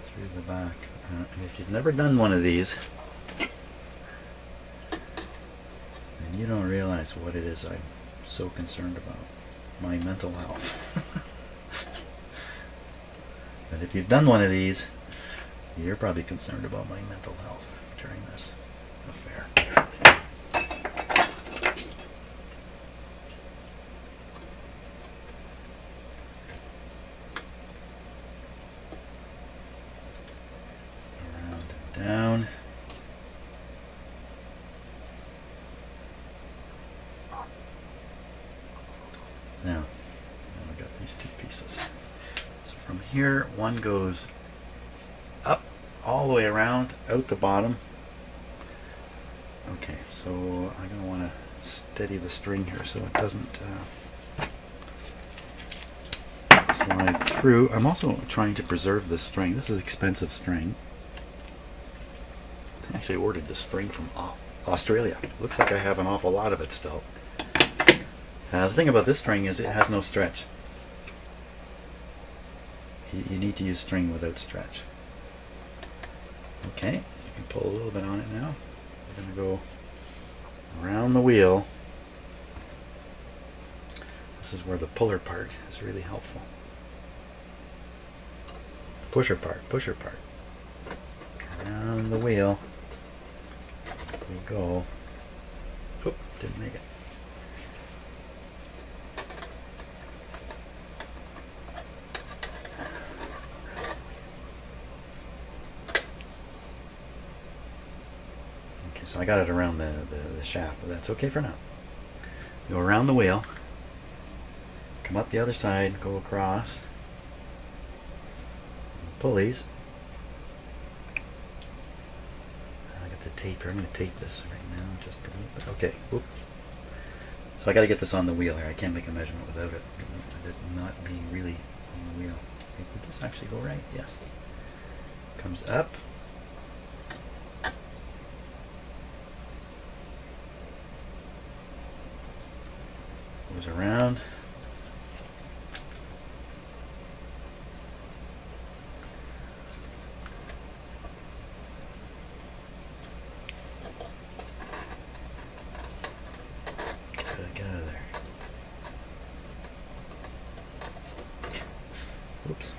through the back. Uh, and if you've never done one of these, then you don't realize what it is I'm so concerned about. My mental health. but if you've done one of these, you're probably concerned about my mental health during this affair. down. Now, now I got these two pieces. So from here, one goes up all the way around, out the bottom. Okay, so I'm going to want to steady the string here so it doesn't uh, slide through. I'm also trying to preserve this string. This is expensive string I actually ordered this string from Australia. Looks like I have an awful lot of it still. Uh, the thing about this string is it has no stretch. Need to use string without stretch. Okay, you can pull a little bit on it now. We're going to go around the wheel. This is where the puller part is really helpful. Pusher part, pusher part. Around the wheel we go. Oop, didn't make it. Okay, so I got it around the, the, the shaft, but that's okay for now. Go around the wheel, come up the other side, go across, pulleys. I got the tape here. I'm going to tape this right now, just a little bit. Okay. So I got to get this on the wheel here. I can't make a measurement without it. It not being really on the wheel. Would this actually go right? Yes. Comes up. Goes around. Gotta get out of there. Oops.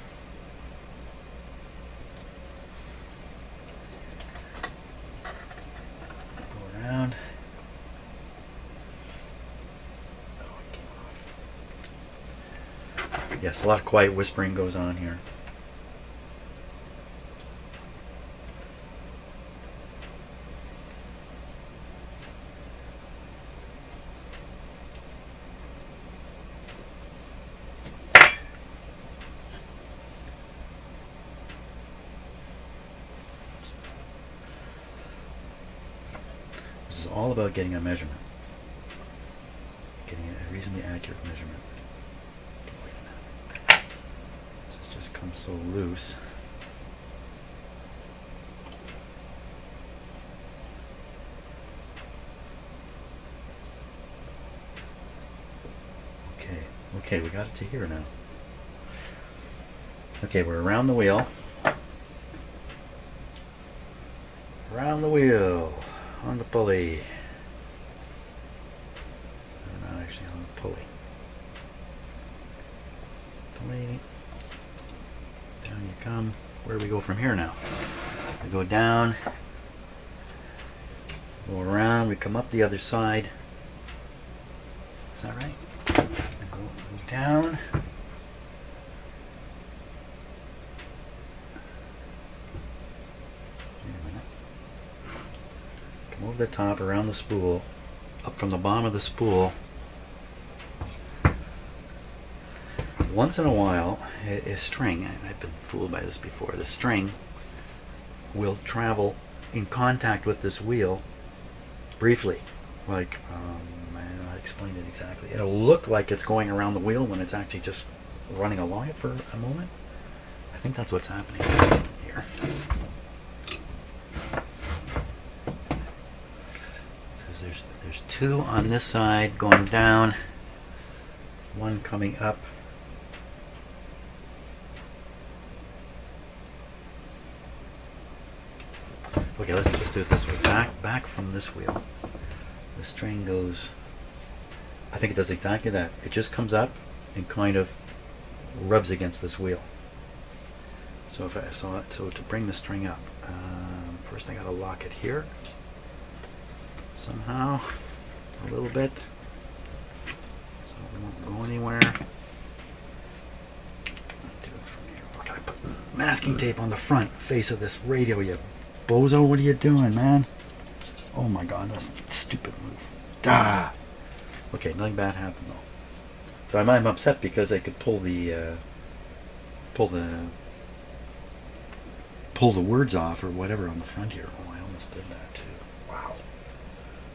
Go around. Oh, it came off. Yes, a lot of quiet whispering goes on here. This is all about getting a measurement. Getting a reasonably accurate measurement. Wait a minute. This has just come so loose. Okay, okay, we got it to here now. Okay, we're around the wheel. Around the wheel on the pulley. No, not actually on the pulley. Pulley. Down you come. Where do we go from here now? We go down. Go around. We come up the other side. Is that right? And go, go down. Wait a minute. Come over the top, around the spool, up from the bottom of the spool. Once in a while, a, string, I've been fooled by this before, the string will travel in contact with this wheel briefly. Like, um, I don't know explain it exactly. It'll look like it's going around the wheel when it's actually just running along it for a moment. I think that's what's happening here. Because there's there's two on this side going down, one coming up. Okay, let's let's do it this way. Back back from this wheel. The string goes. I think it does exactly that. It just comes up and kind of rubs against this wheel. So if I saw so so to bring the string up, um, first I got to lock it here somehow a little bit so it won't go anywhere. Put masking tape on the front face of this radio. You bozo, what are you doing, man? Oh my God, that's a stupid move. Ah. Okay, nothing bad happened though. But I'm, upset because I could pull the uh, pull the pull the words off or whatever on the front here. Oh, I almost did that.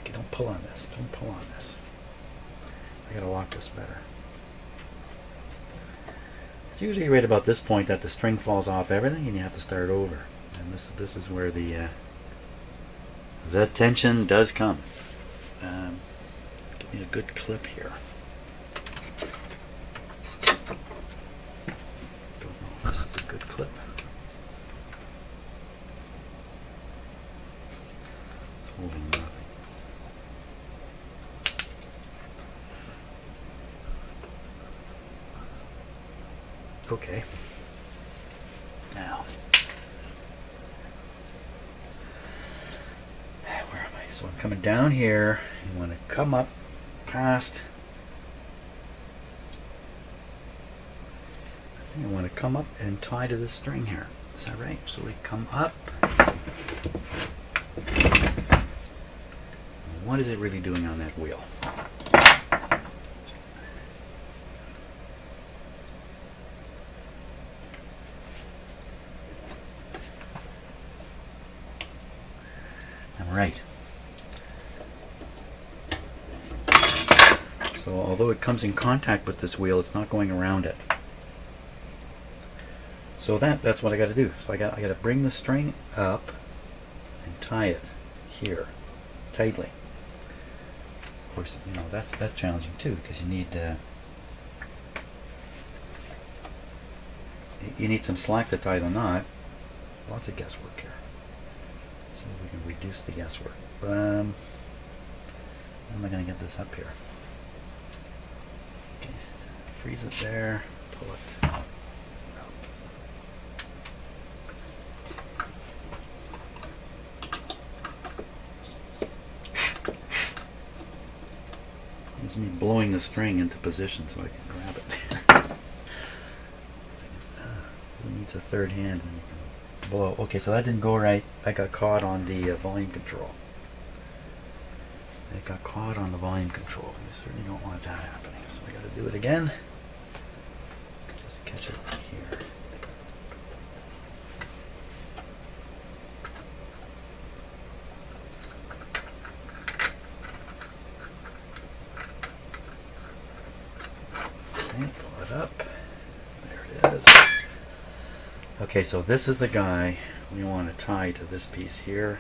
Okay, don't pull on this. Don't pull on this. I gotta lock this better. It's usually right about this point that the string falls off everything and you have to start over. And this this is where the uh, the tension does come. Um, give me a good clip here. Don't know if this is a good clip. Okay. Now, where am I? So I'm coming down here. You want to come up past. I want to come up and tie to the string here. Is that right? So we come up. What is it really doing on that wheel? Right. So although it comes in contact with this wheel, it's not going around it. So that that's what I got to do. So I got I got to bring the string up and tie it here tightly. Of course, you know that's that's challenging too because you need uh, you need some slack to tie the knot. Lots of guesswork here. So we can reduce the guesswork. Um, how am I going to get this up here? Okay, freeze it there. Pull it. It's me blowing the string into position so I can grab it. Who needs a third hand when you can Okay, so that didn't go right. I got caught on the uh, volume control. It got caught on the volume control. You certainly don't want that happening. So I got to do it again. Just catch it here. Okay, pull it up. There it is. Okay, so this is the guy we want to tie to this piece here.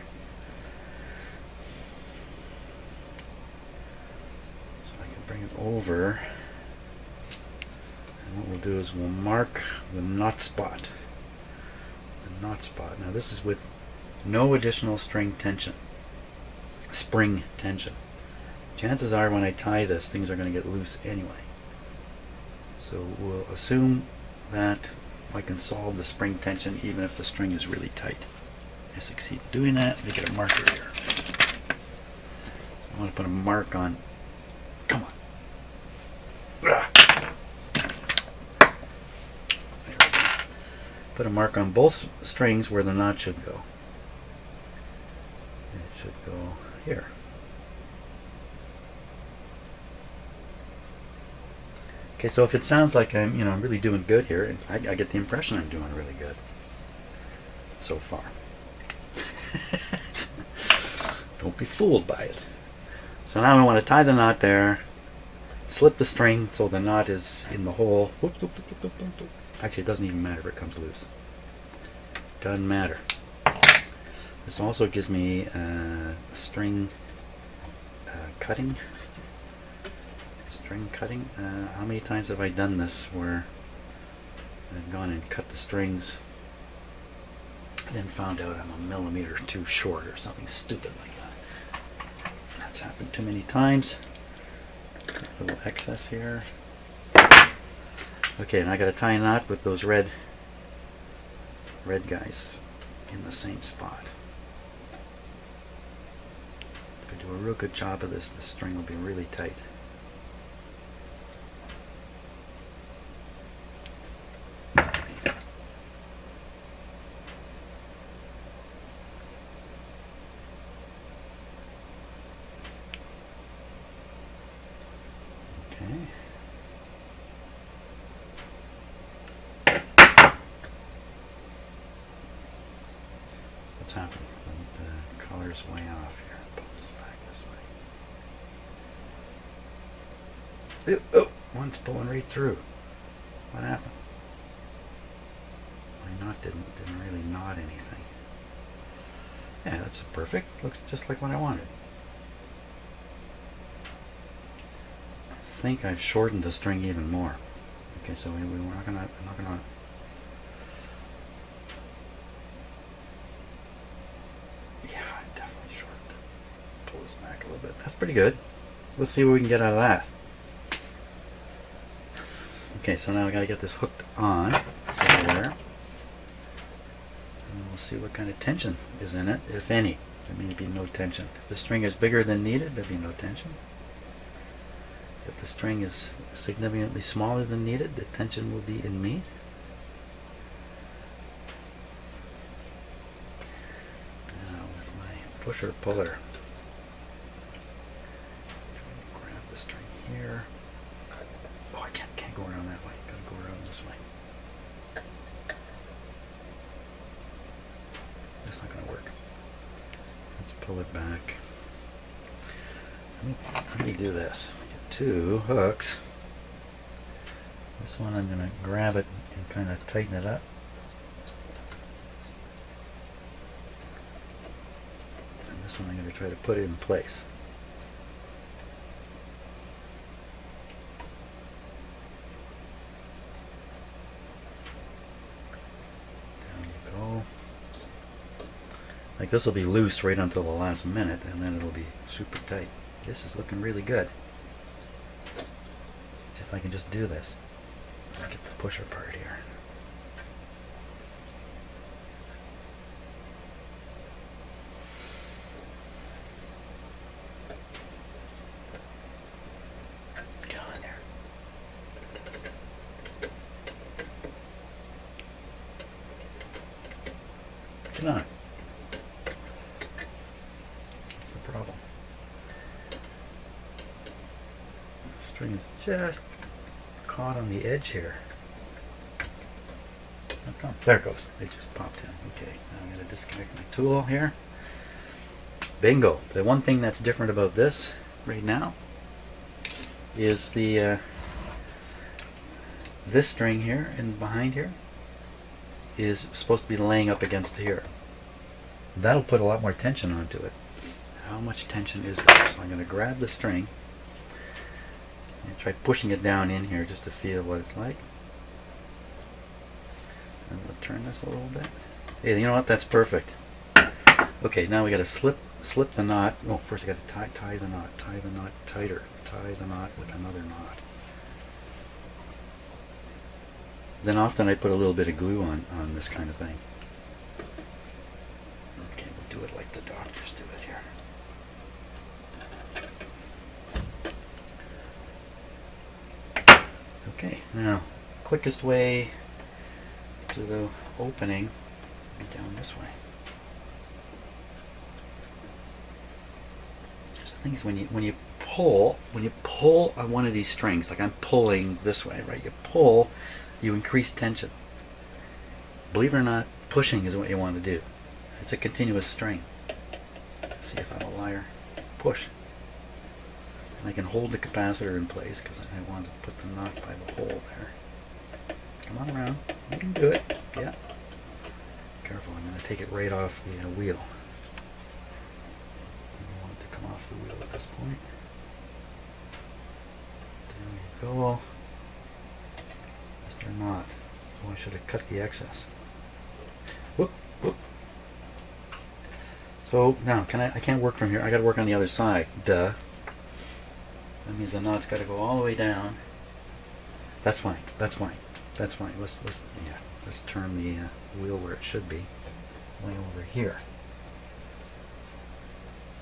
So I can bring it over. And what we'll do is we'll mark the knot spot. The knot spot. Now this is with no additional string tension. Spring tension. Chances are when I tie this, things are going to get loose anyway. So we'll assume that I can solve the spring tension even if the string is really tight. I succeed in doing that. Let me get a marker here. I want to put a mark on. Come on. Put a mark on both strings where the knot should go. It should go here. Okay, so if it sounds like I'm, you know, I'm really doing good here, I, I get the impression I'm doing really good so far. Don't be fooled by it. So now I want to tie the knot there, slip the string so the knot is in the hole. Actually, it doesn't even matter if it comes loose. Doesn't matter. This also gives me uh, string uh, cutting string cutting. Uh, how many times have I done this where I've gone and cut the strings and then found out I'm a millimeter too short or something stupid like that. That's happened too many times. A little excess here. Okay, and I got to tie a knot with those red red guys in the same spot. If I do a real good job of this, the string will be really tight. what's happening. The color's way off here. Pull this back this Ew, oh, one's pulling right through. What happened? My knot didn't didn't really knot anything. Yeah, that's perfect. Looks just like what I wanted. I think I've shortened the string even more. Okay, so we, we're not gonna, I'm not gonna Yeah, I definitely shortened. Pull this back a little bit. That's pretty good. Let's see what we can get out of that. Okay, so now I gotta get this hooked on there. And we'll see what kind of tension is in it, if any. There may be no tension. If the string is bigger than needed, there'll be no tension. If the string is significantly smaller than needed, the tension will be in me. Now with my pusher puller, grab the string here. Oh, I can't, can't go around that way. Gotta go around this way. That's not gonna work. Let's pull it back. Let me, let me do this. Get two hooks. This one I'm gonna grab it and kind of tighten it up. And this one I'm gonna try to put it in place. Like this will be loose right until the last minute and then it'll be super tight. This is looking really good. If I can just do this. Get the pusher part here. Get on there. Get on. The problem? String is just caught on the edge here. There it goes. It just popped in. Okay, I'm going to disconnect my tool here. Bingo. The one thing that's different about this right now is the uh, this string here and behind here is supposed to be laying up against here. That'll put a lot more tension onto it. How much tension is there? So I'm going to grab the string and try pushing it down in here just to feel what it's like. And we'll turn this a little bit. Hey, you know what? That's perfect. Okay, now we got to slip slip the knot. Oh, first I got to tie tie the knot. Tie the knot tighter. Tie the knot with another knot. Then often I put a little bit of glue on on this kind of thing. Okay, we'll do it like the doctors do it here. Okay, now quickest way to the opening down this way. So the thing is when you when you pull when you pull on one of these strings, like I'm pulling this way, right? You pull, you increase tension. Believe it or not, pushing is what you want to do. It's a continuous string. Let's see if I'm a liar. Push. I can hold the capacitor in place because I want to put the knot by the hole there. Come on around. You can do it. Yeah. Careful, I'm going to take it right off the uh, wheel. I want it to come off the wheel at this point. There we go. Mr. Knot. Oh, I should have cut the excess. Whoop, whoop. So now, can I? I can't work from here. I got to work on the other side. Duh. That means the knot's got to go all the way down. That's fine. That's fine. That's fine. Let's let's yeah. Let's turn the uh, wheel where it should be, way over here.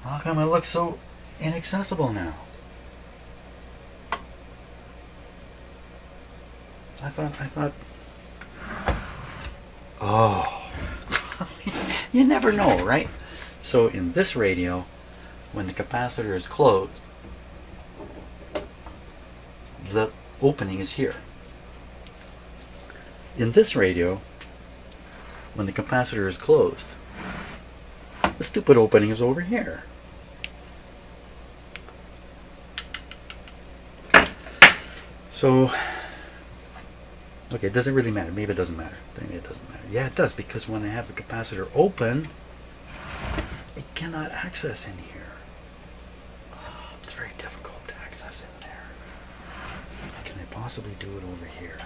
How come it looks so inaccessible now? I thought I thought. Oh. you never know, right? So in this radio, when the capacitor is closed, the opening is here. In this radio, when the capacitor is closed, the stupid opening is over here. So, okay, it doesn't really matter. Maybe it doesn't matter. Maybe it doesn't matter. Yeah, it does, because when I have the capacitor open, it cannot access in here. Oh, it's very difficult to access in there. Can I possibly do it over here?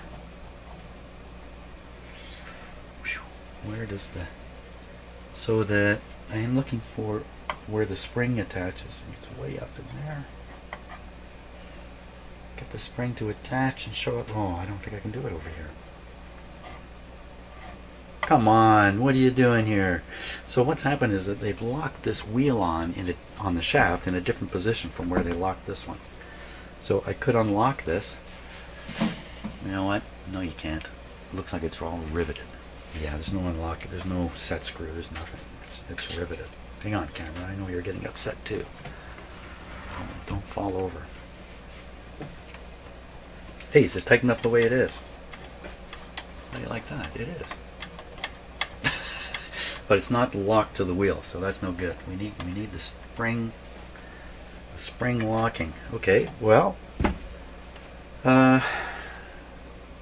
Where does the... So the... I am looking for where the spring attaches. It's way up in there. Get the spring to attach and show it. Oh, I don't think I can do it over here. Come on, what are you doing here? So what's happened is that they've locked this wheel on in a, on the shaft in a different position from where they locked this one. So I could unlock this. You know what? No, you can't. It looks like it's all riveted. Yeah, there's no unlock. There's no set screw. There's nothing. It's it's riveted. Hang on, camera. I know you're getting upset too. Don't, don't fall over. Hey, is it tight enough the way it is? How do you like that? It is but it's not locked to the wheel, so that's no good. We need we need the spring the spring locking. Okay, well, uh,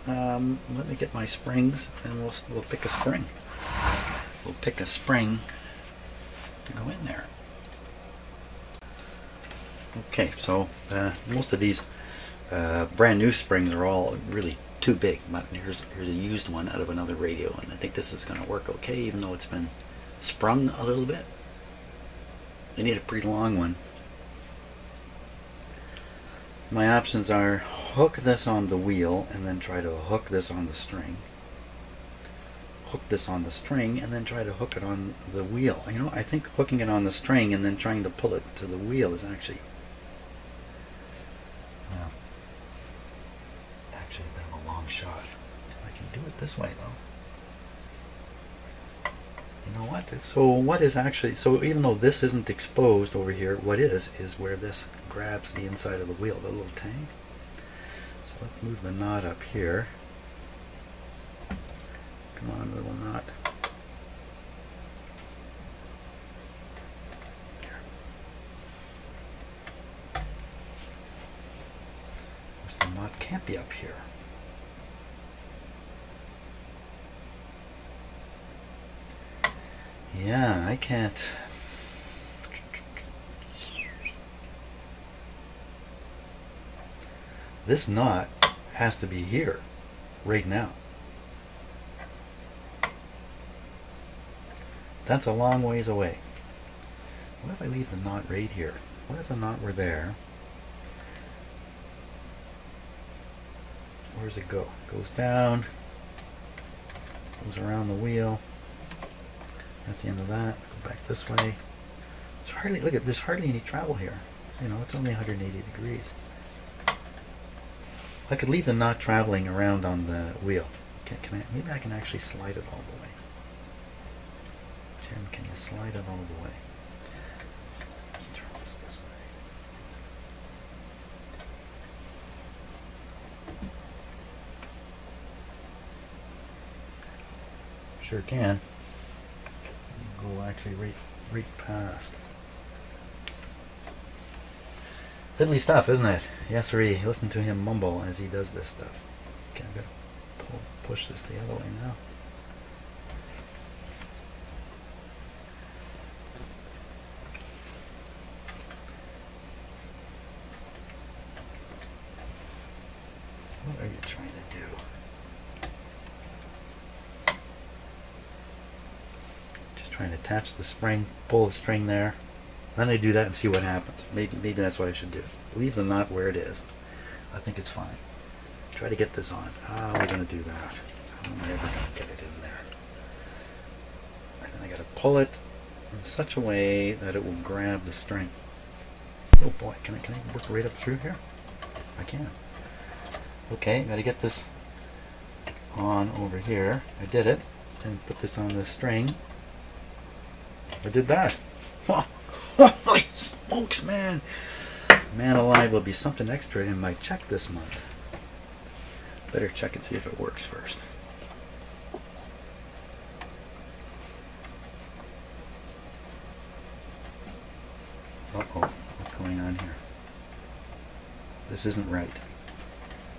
um, let me get my springs, and we'll we'll pick a spring. We'll pick a spring to go in there. Okay, so uh, most of these uh, brand new springs are all really too big. Here's, here's a used one out of another radio, and I think this is going to work okay, even though it's been sprung a little bit. I need a pretty long one. My options are hook this on the wheel and then try to hook this on the string. Hook this on the string and then try to hook it on the wheel. You know, I think hooking it on the string and then trying to pull it to the wheel is actually well, actually a bit of a long shot. I can do it this way though. You know what? So what is actually, so even though this isn't exposed over here, what is, is where this grabs the inside of the wheel, the little tang. Let's move the knot up here. Come on, little knot. the knot can't be up here. Yeah, I can't. This knot has to be here right now. That's a long ways away. What if I leave the knot right here? What if the knot were there? Where does it go? Goes down, goes around the wheel. That's the end of that. Go back this way. There's hardly look at there's hardly any travel here. You know, it's only 180 degrees. I could leave the knot traveling around on the wheel. Can, can I, maybe I can actually slide it all the way. Jim, can you slide it all the way? Turn this this way. Sure can go actually right, right past. Fiddly stuff, isn't it? Yes, sir. Listen to him mumble as he does this stuff. Okay, I'm gonna pull, push this the other way now. What are you trying to do? Just trying to attach the spring, pull the string there. Then I do that and see what happens. Maybe, maybe that's what I should do. Leave the knot where it is. I think it's fine. Try to get this on. How am I going to do that? How am I ever going to get it in there? And then I got to pull it in such a way that it will grab the string. Oh boy, can I, can I work right up through here? I can. Okay, got to get this on over here. I did it. And put this on the string. I did that. Holy smokes, man. Man alive, there'll be something extra in my check this month. Better check and see if it works first. Uh-oh, what's going on here? This isn't right.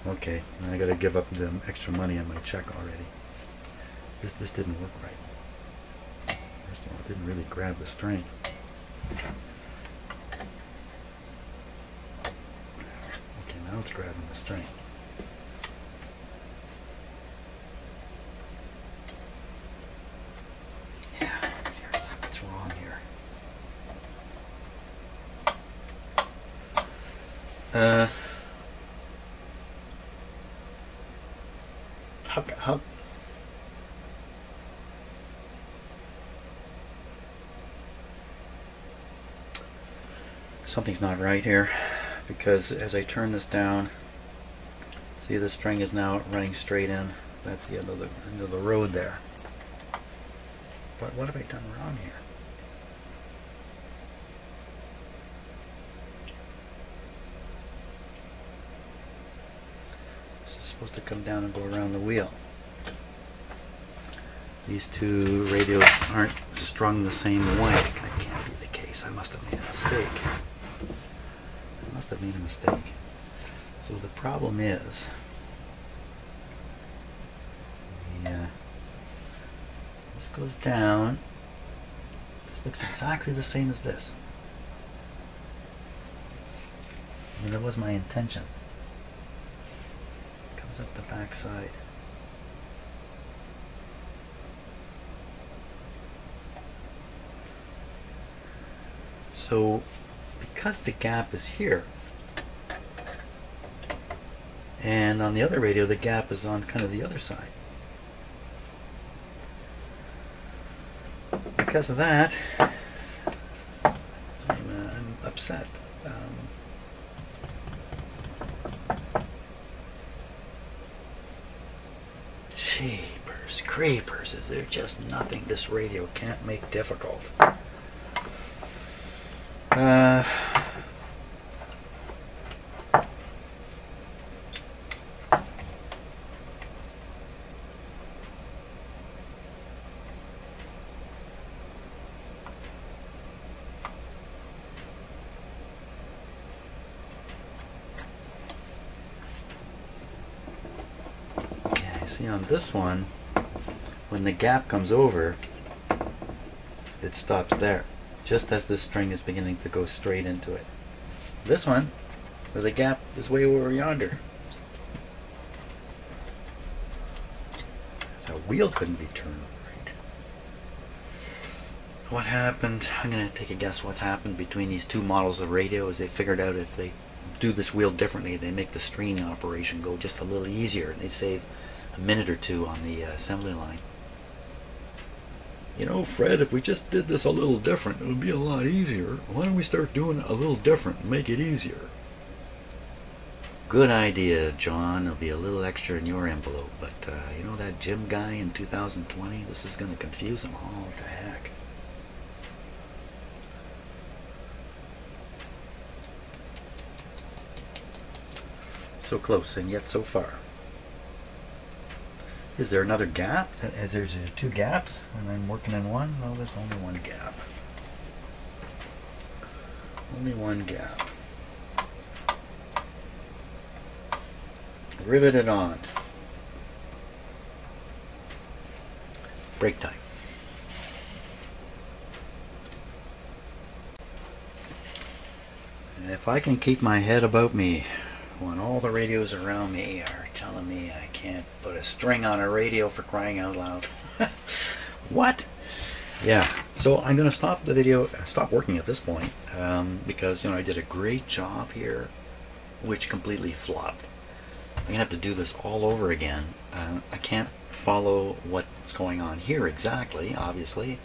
Okay, I gotta give up the extra money on my check already. This, this didn't work right First of all, it didn't really grab the string. Okay, now it's grabbing the string. Yeah, what's wrong here. Uh, how, how something's not right here because as I turn this down see the string is now running straight in. That's the end of the end of the road there. But what have I done wrong here? This is supposed to come down and go around the wheel. These two radios aren't strung the same way. That can't be the case. I must have made a mistake must have made a mistake. So the problem is yeah uh, this goes down. This looks exactly the same as this. Mean that was my intention. Comes up the back side so because the gap is here and on the other radio the gap is on kind of the other side because of that I'm, uh, I'm upset um, Jeepers, creepers, is there just nothing this radio can't make difficult? Uh, yeah, you see on this one, when the gap comes over, it stops there, just as this string is beginning to go straight into it. This one, where the gap is way over yonder. The wheel couldn't be turned right. What happened? I'm gonna take a guess what's happened between these two models of radio is they figured out if they do this wheel differently, they make the stringing operation go just a little easier and they save a minute or two on the uh, assembly line. You know, Fred, if we just did this a little different, it would be a lot easier. Why don't we start doing it a little different and make it easier? Good idea, John. There'll be a little extra in your envelope, but uh, you know that Jim guy in 2020? This is going to confuse him all to heck. So close and yet so far. Is there another gap? Is there two gaps and I'm working in one? No, there's only one gap. Only one gap. Rivet it on. Break time. And if I can keep my head about me when all the radios around me are telling me I can't put a string on a radio for crying out loud. what? Yeah, so I'm going to stop the video, stop working at this point, um, because, you know, I did a great job here, which completely flopped. I'm going to have to do this all over again. Uh, I can't follow what's going on here exactly, obviously,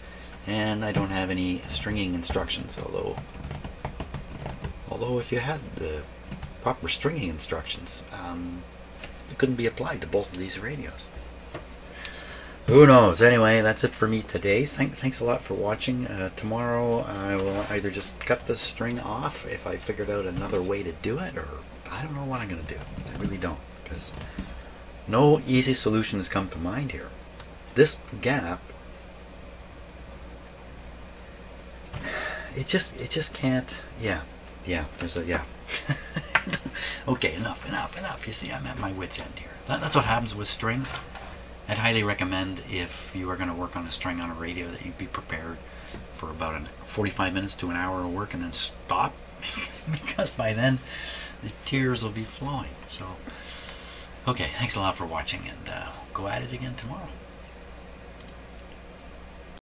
and I don't have any stringing instructions, although, although if you had the proper stringing instructions, um, it couldn't be applied to both of these radios. Who knows? Anyway, that's it for me today. Thank, thanks a lot for watching. Uh, tomorrow I will either just cut this string off if I figured out another way to do it, or I don't know what I'm going to do. I really don't, because no easy solution has come to mind here. This gap, it just, it just can't, yeah, yeah, there's a, yeah. okay, enough, enough, enough. You see, I'm at my wit's end here. That, that's what happens with strings. I'd highly recommend if you are going to work on a string on a radio that you be prepared for about an 45 minutes to an hour of work and then stop because by then the tears will be flowing. So, okay, thanks a lot for watching and uh, go at it again tomorrow.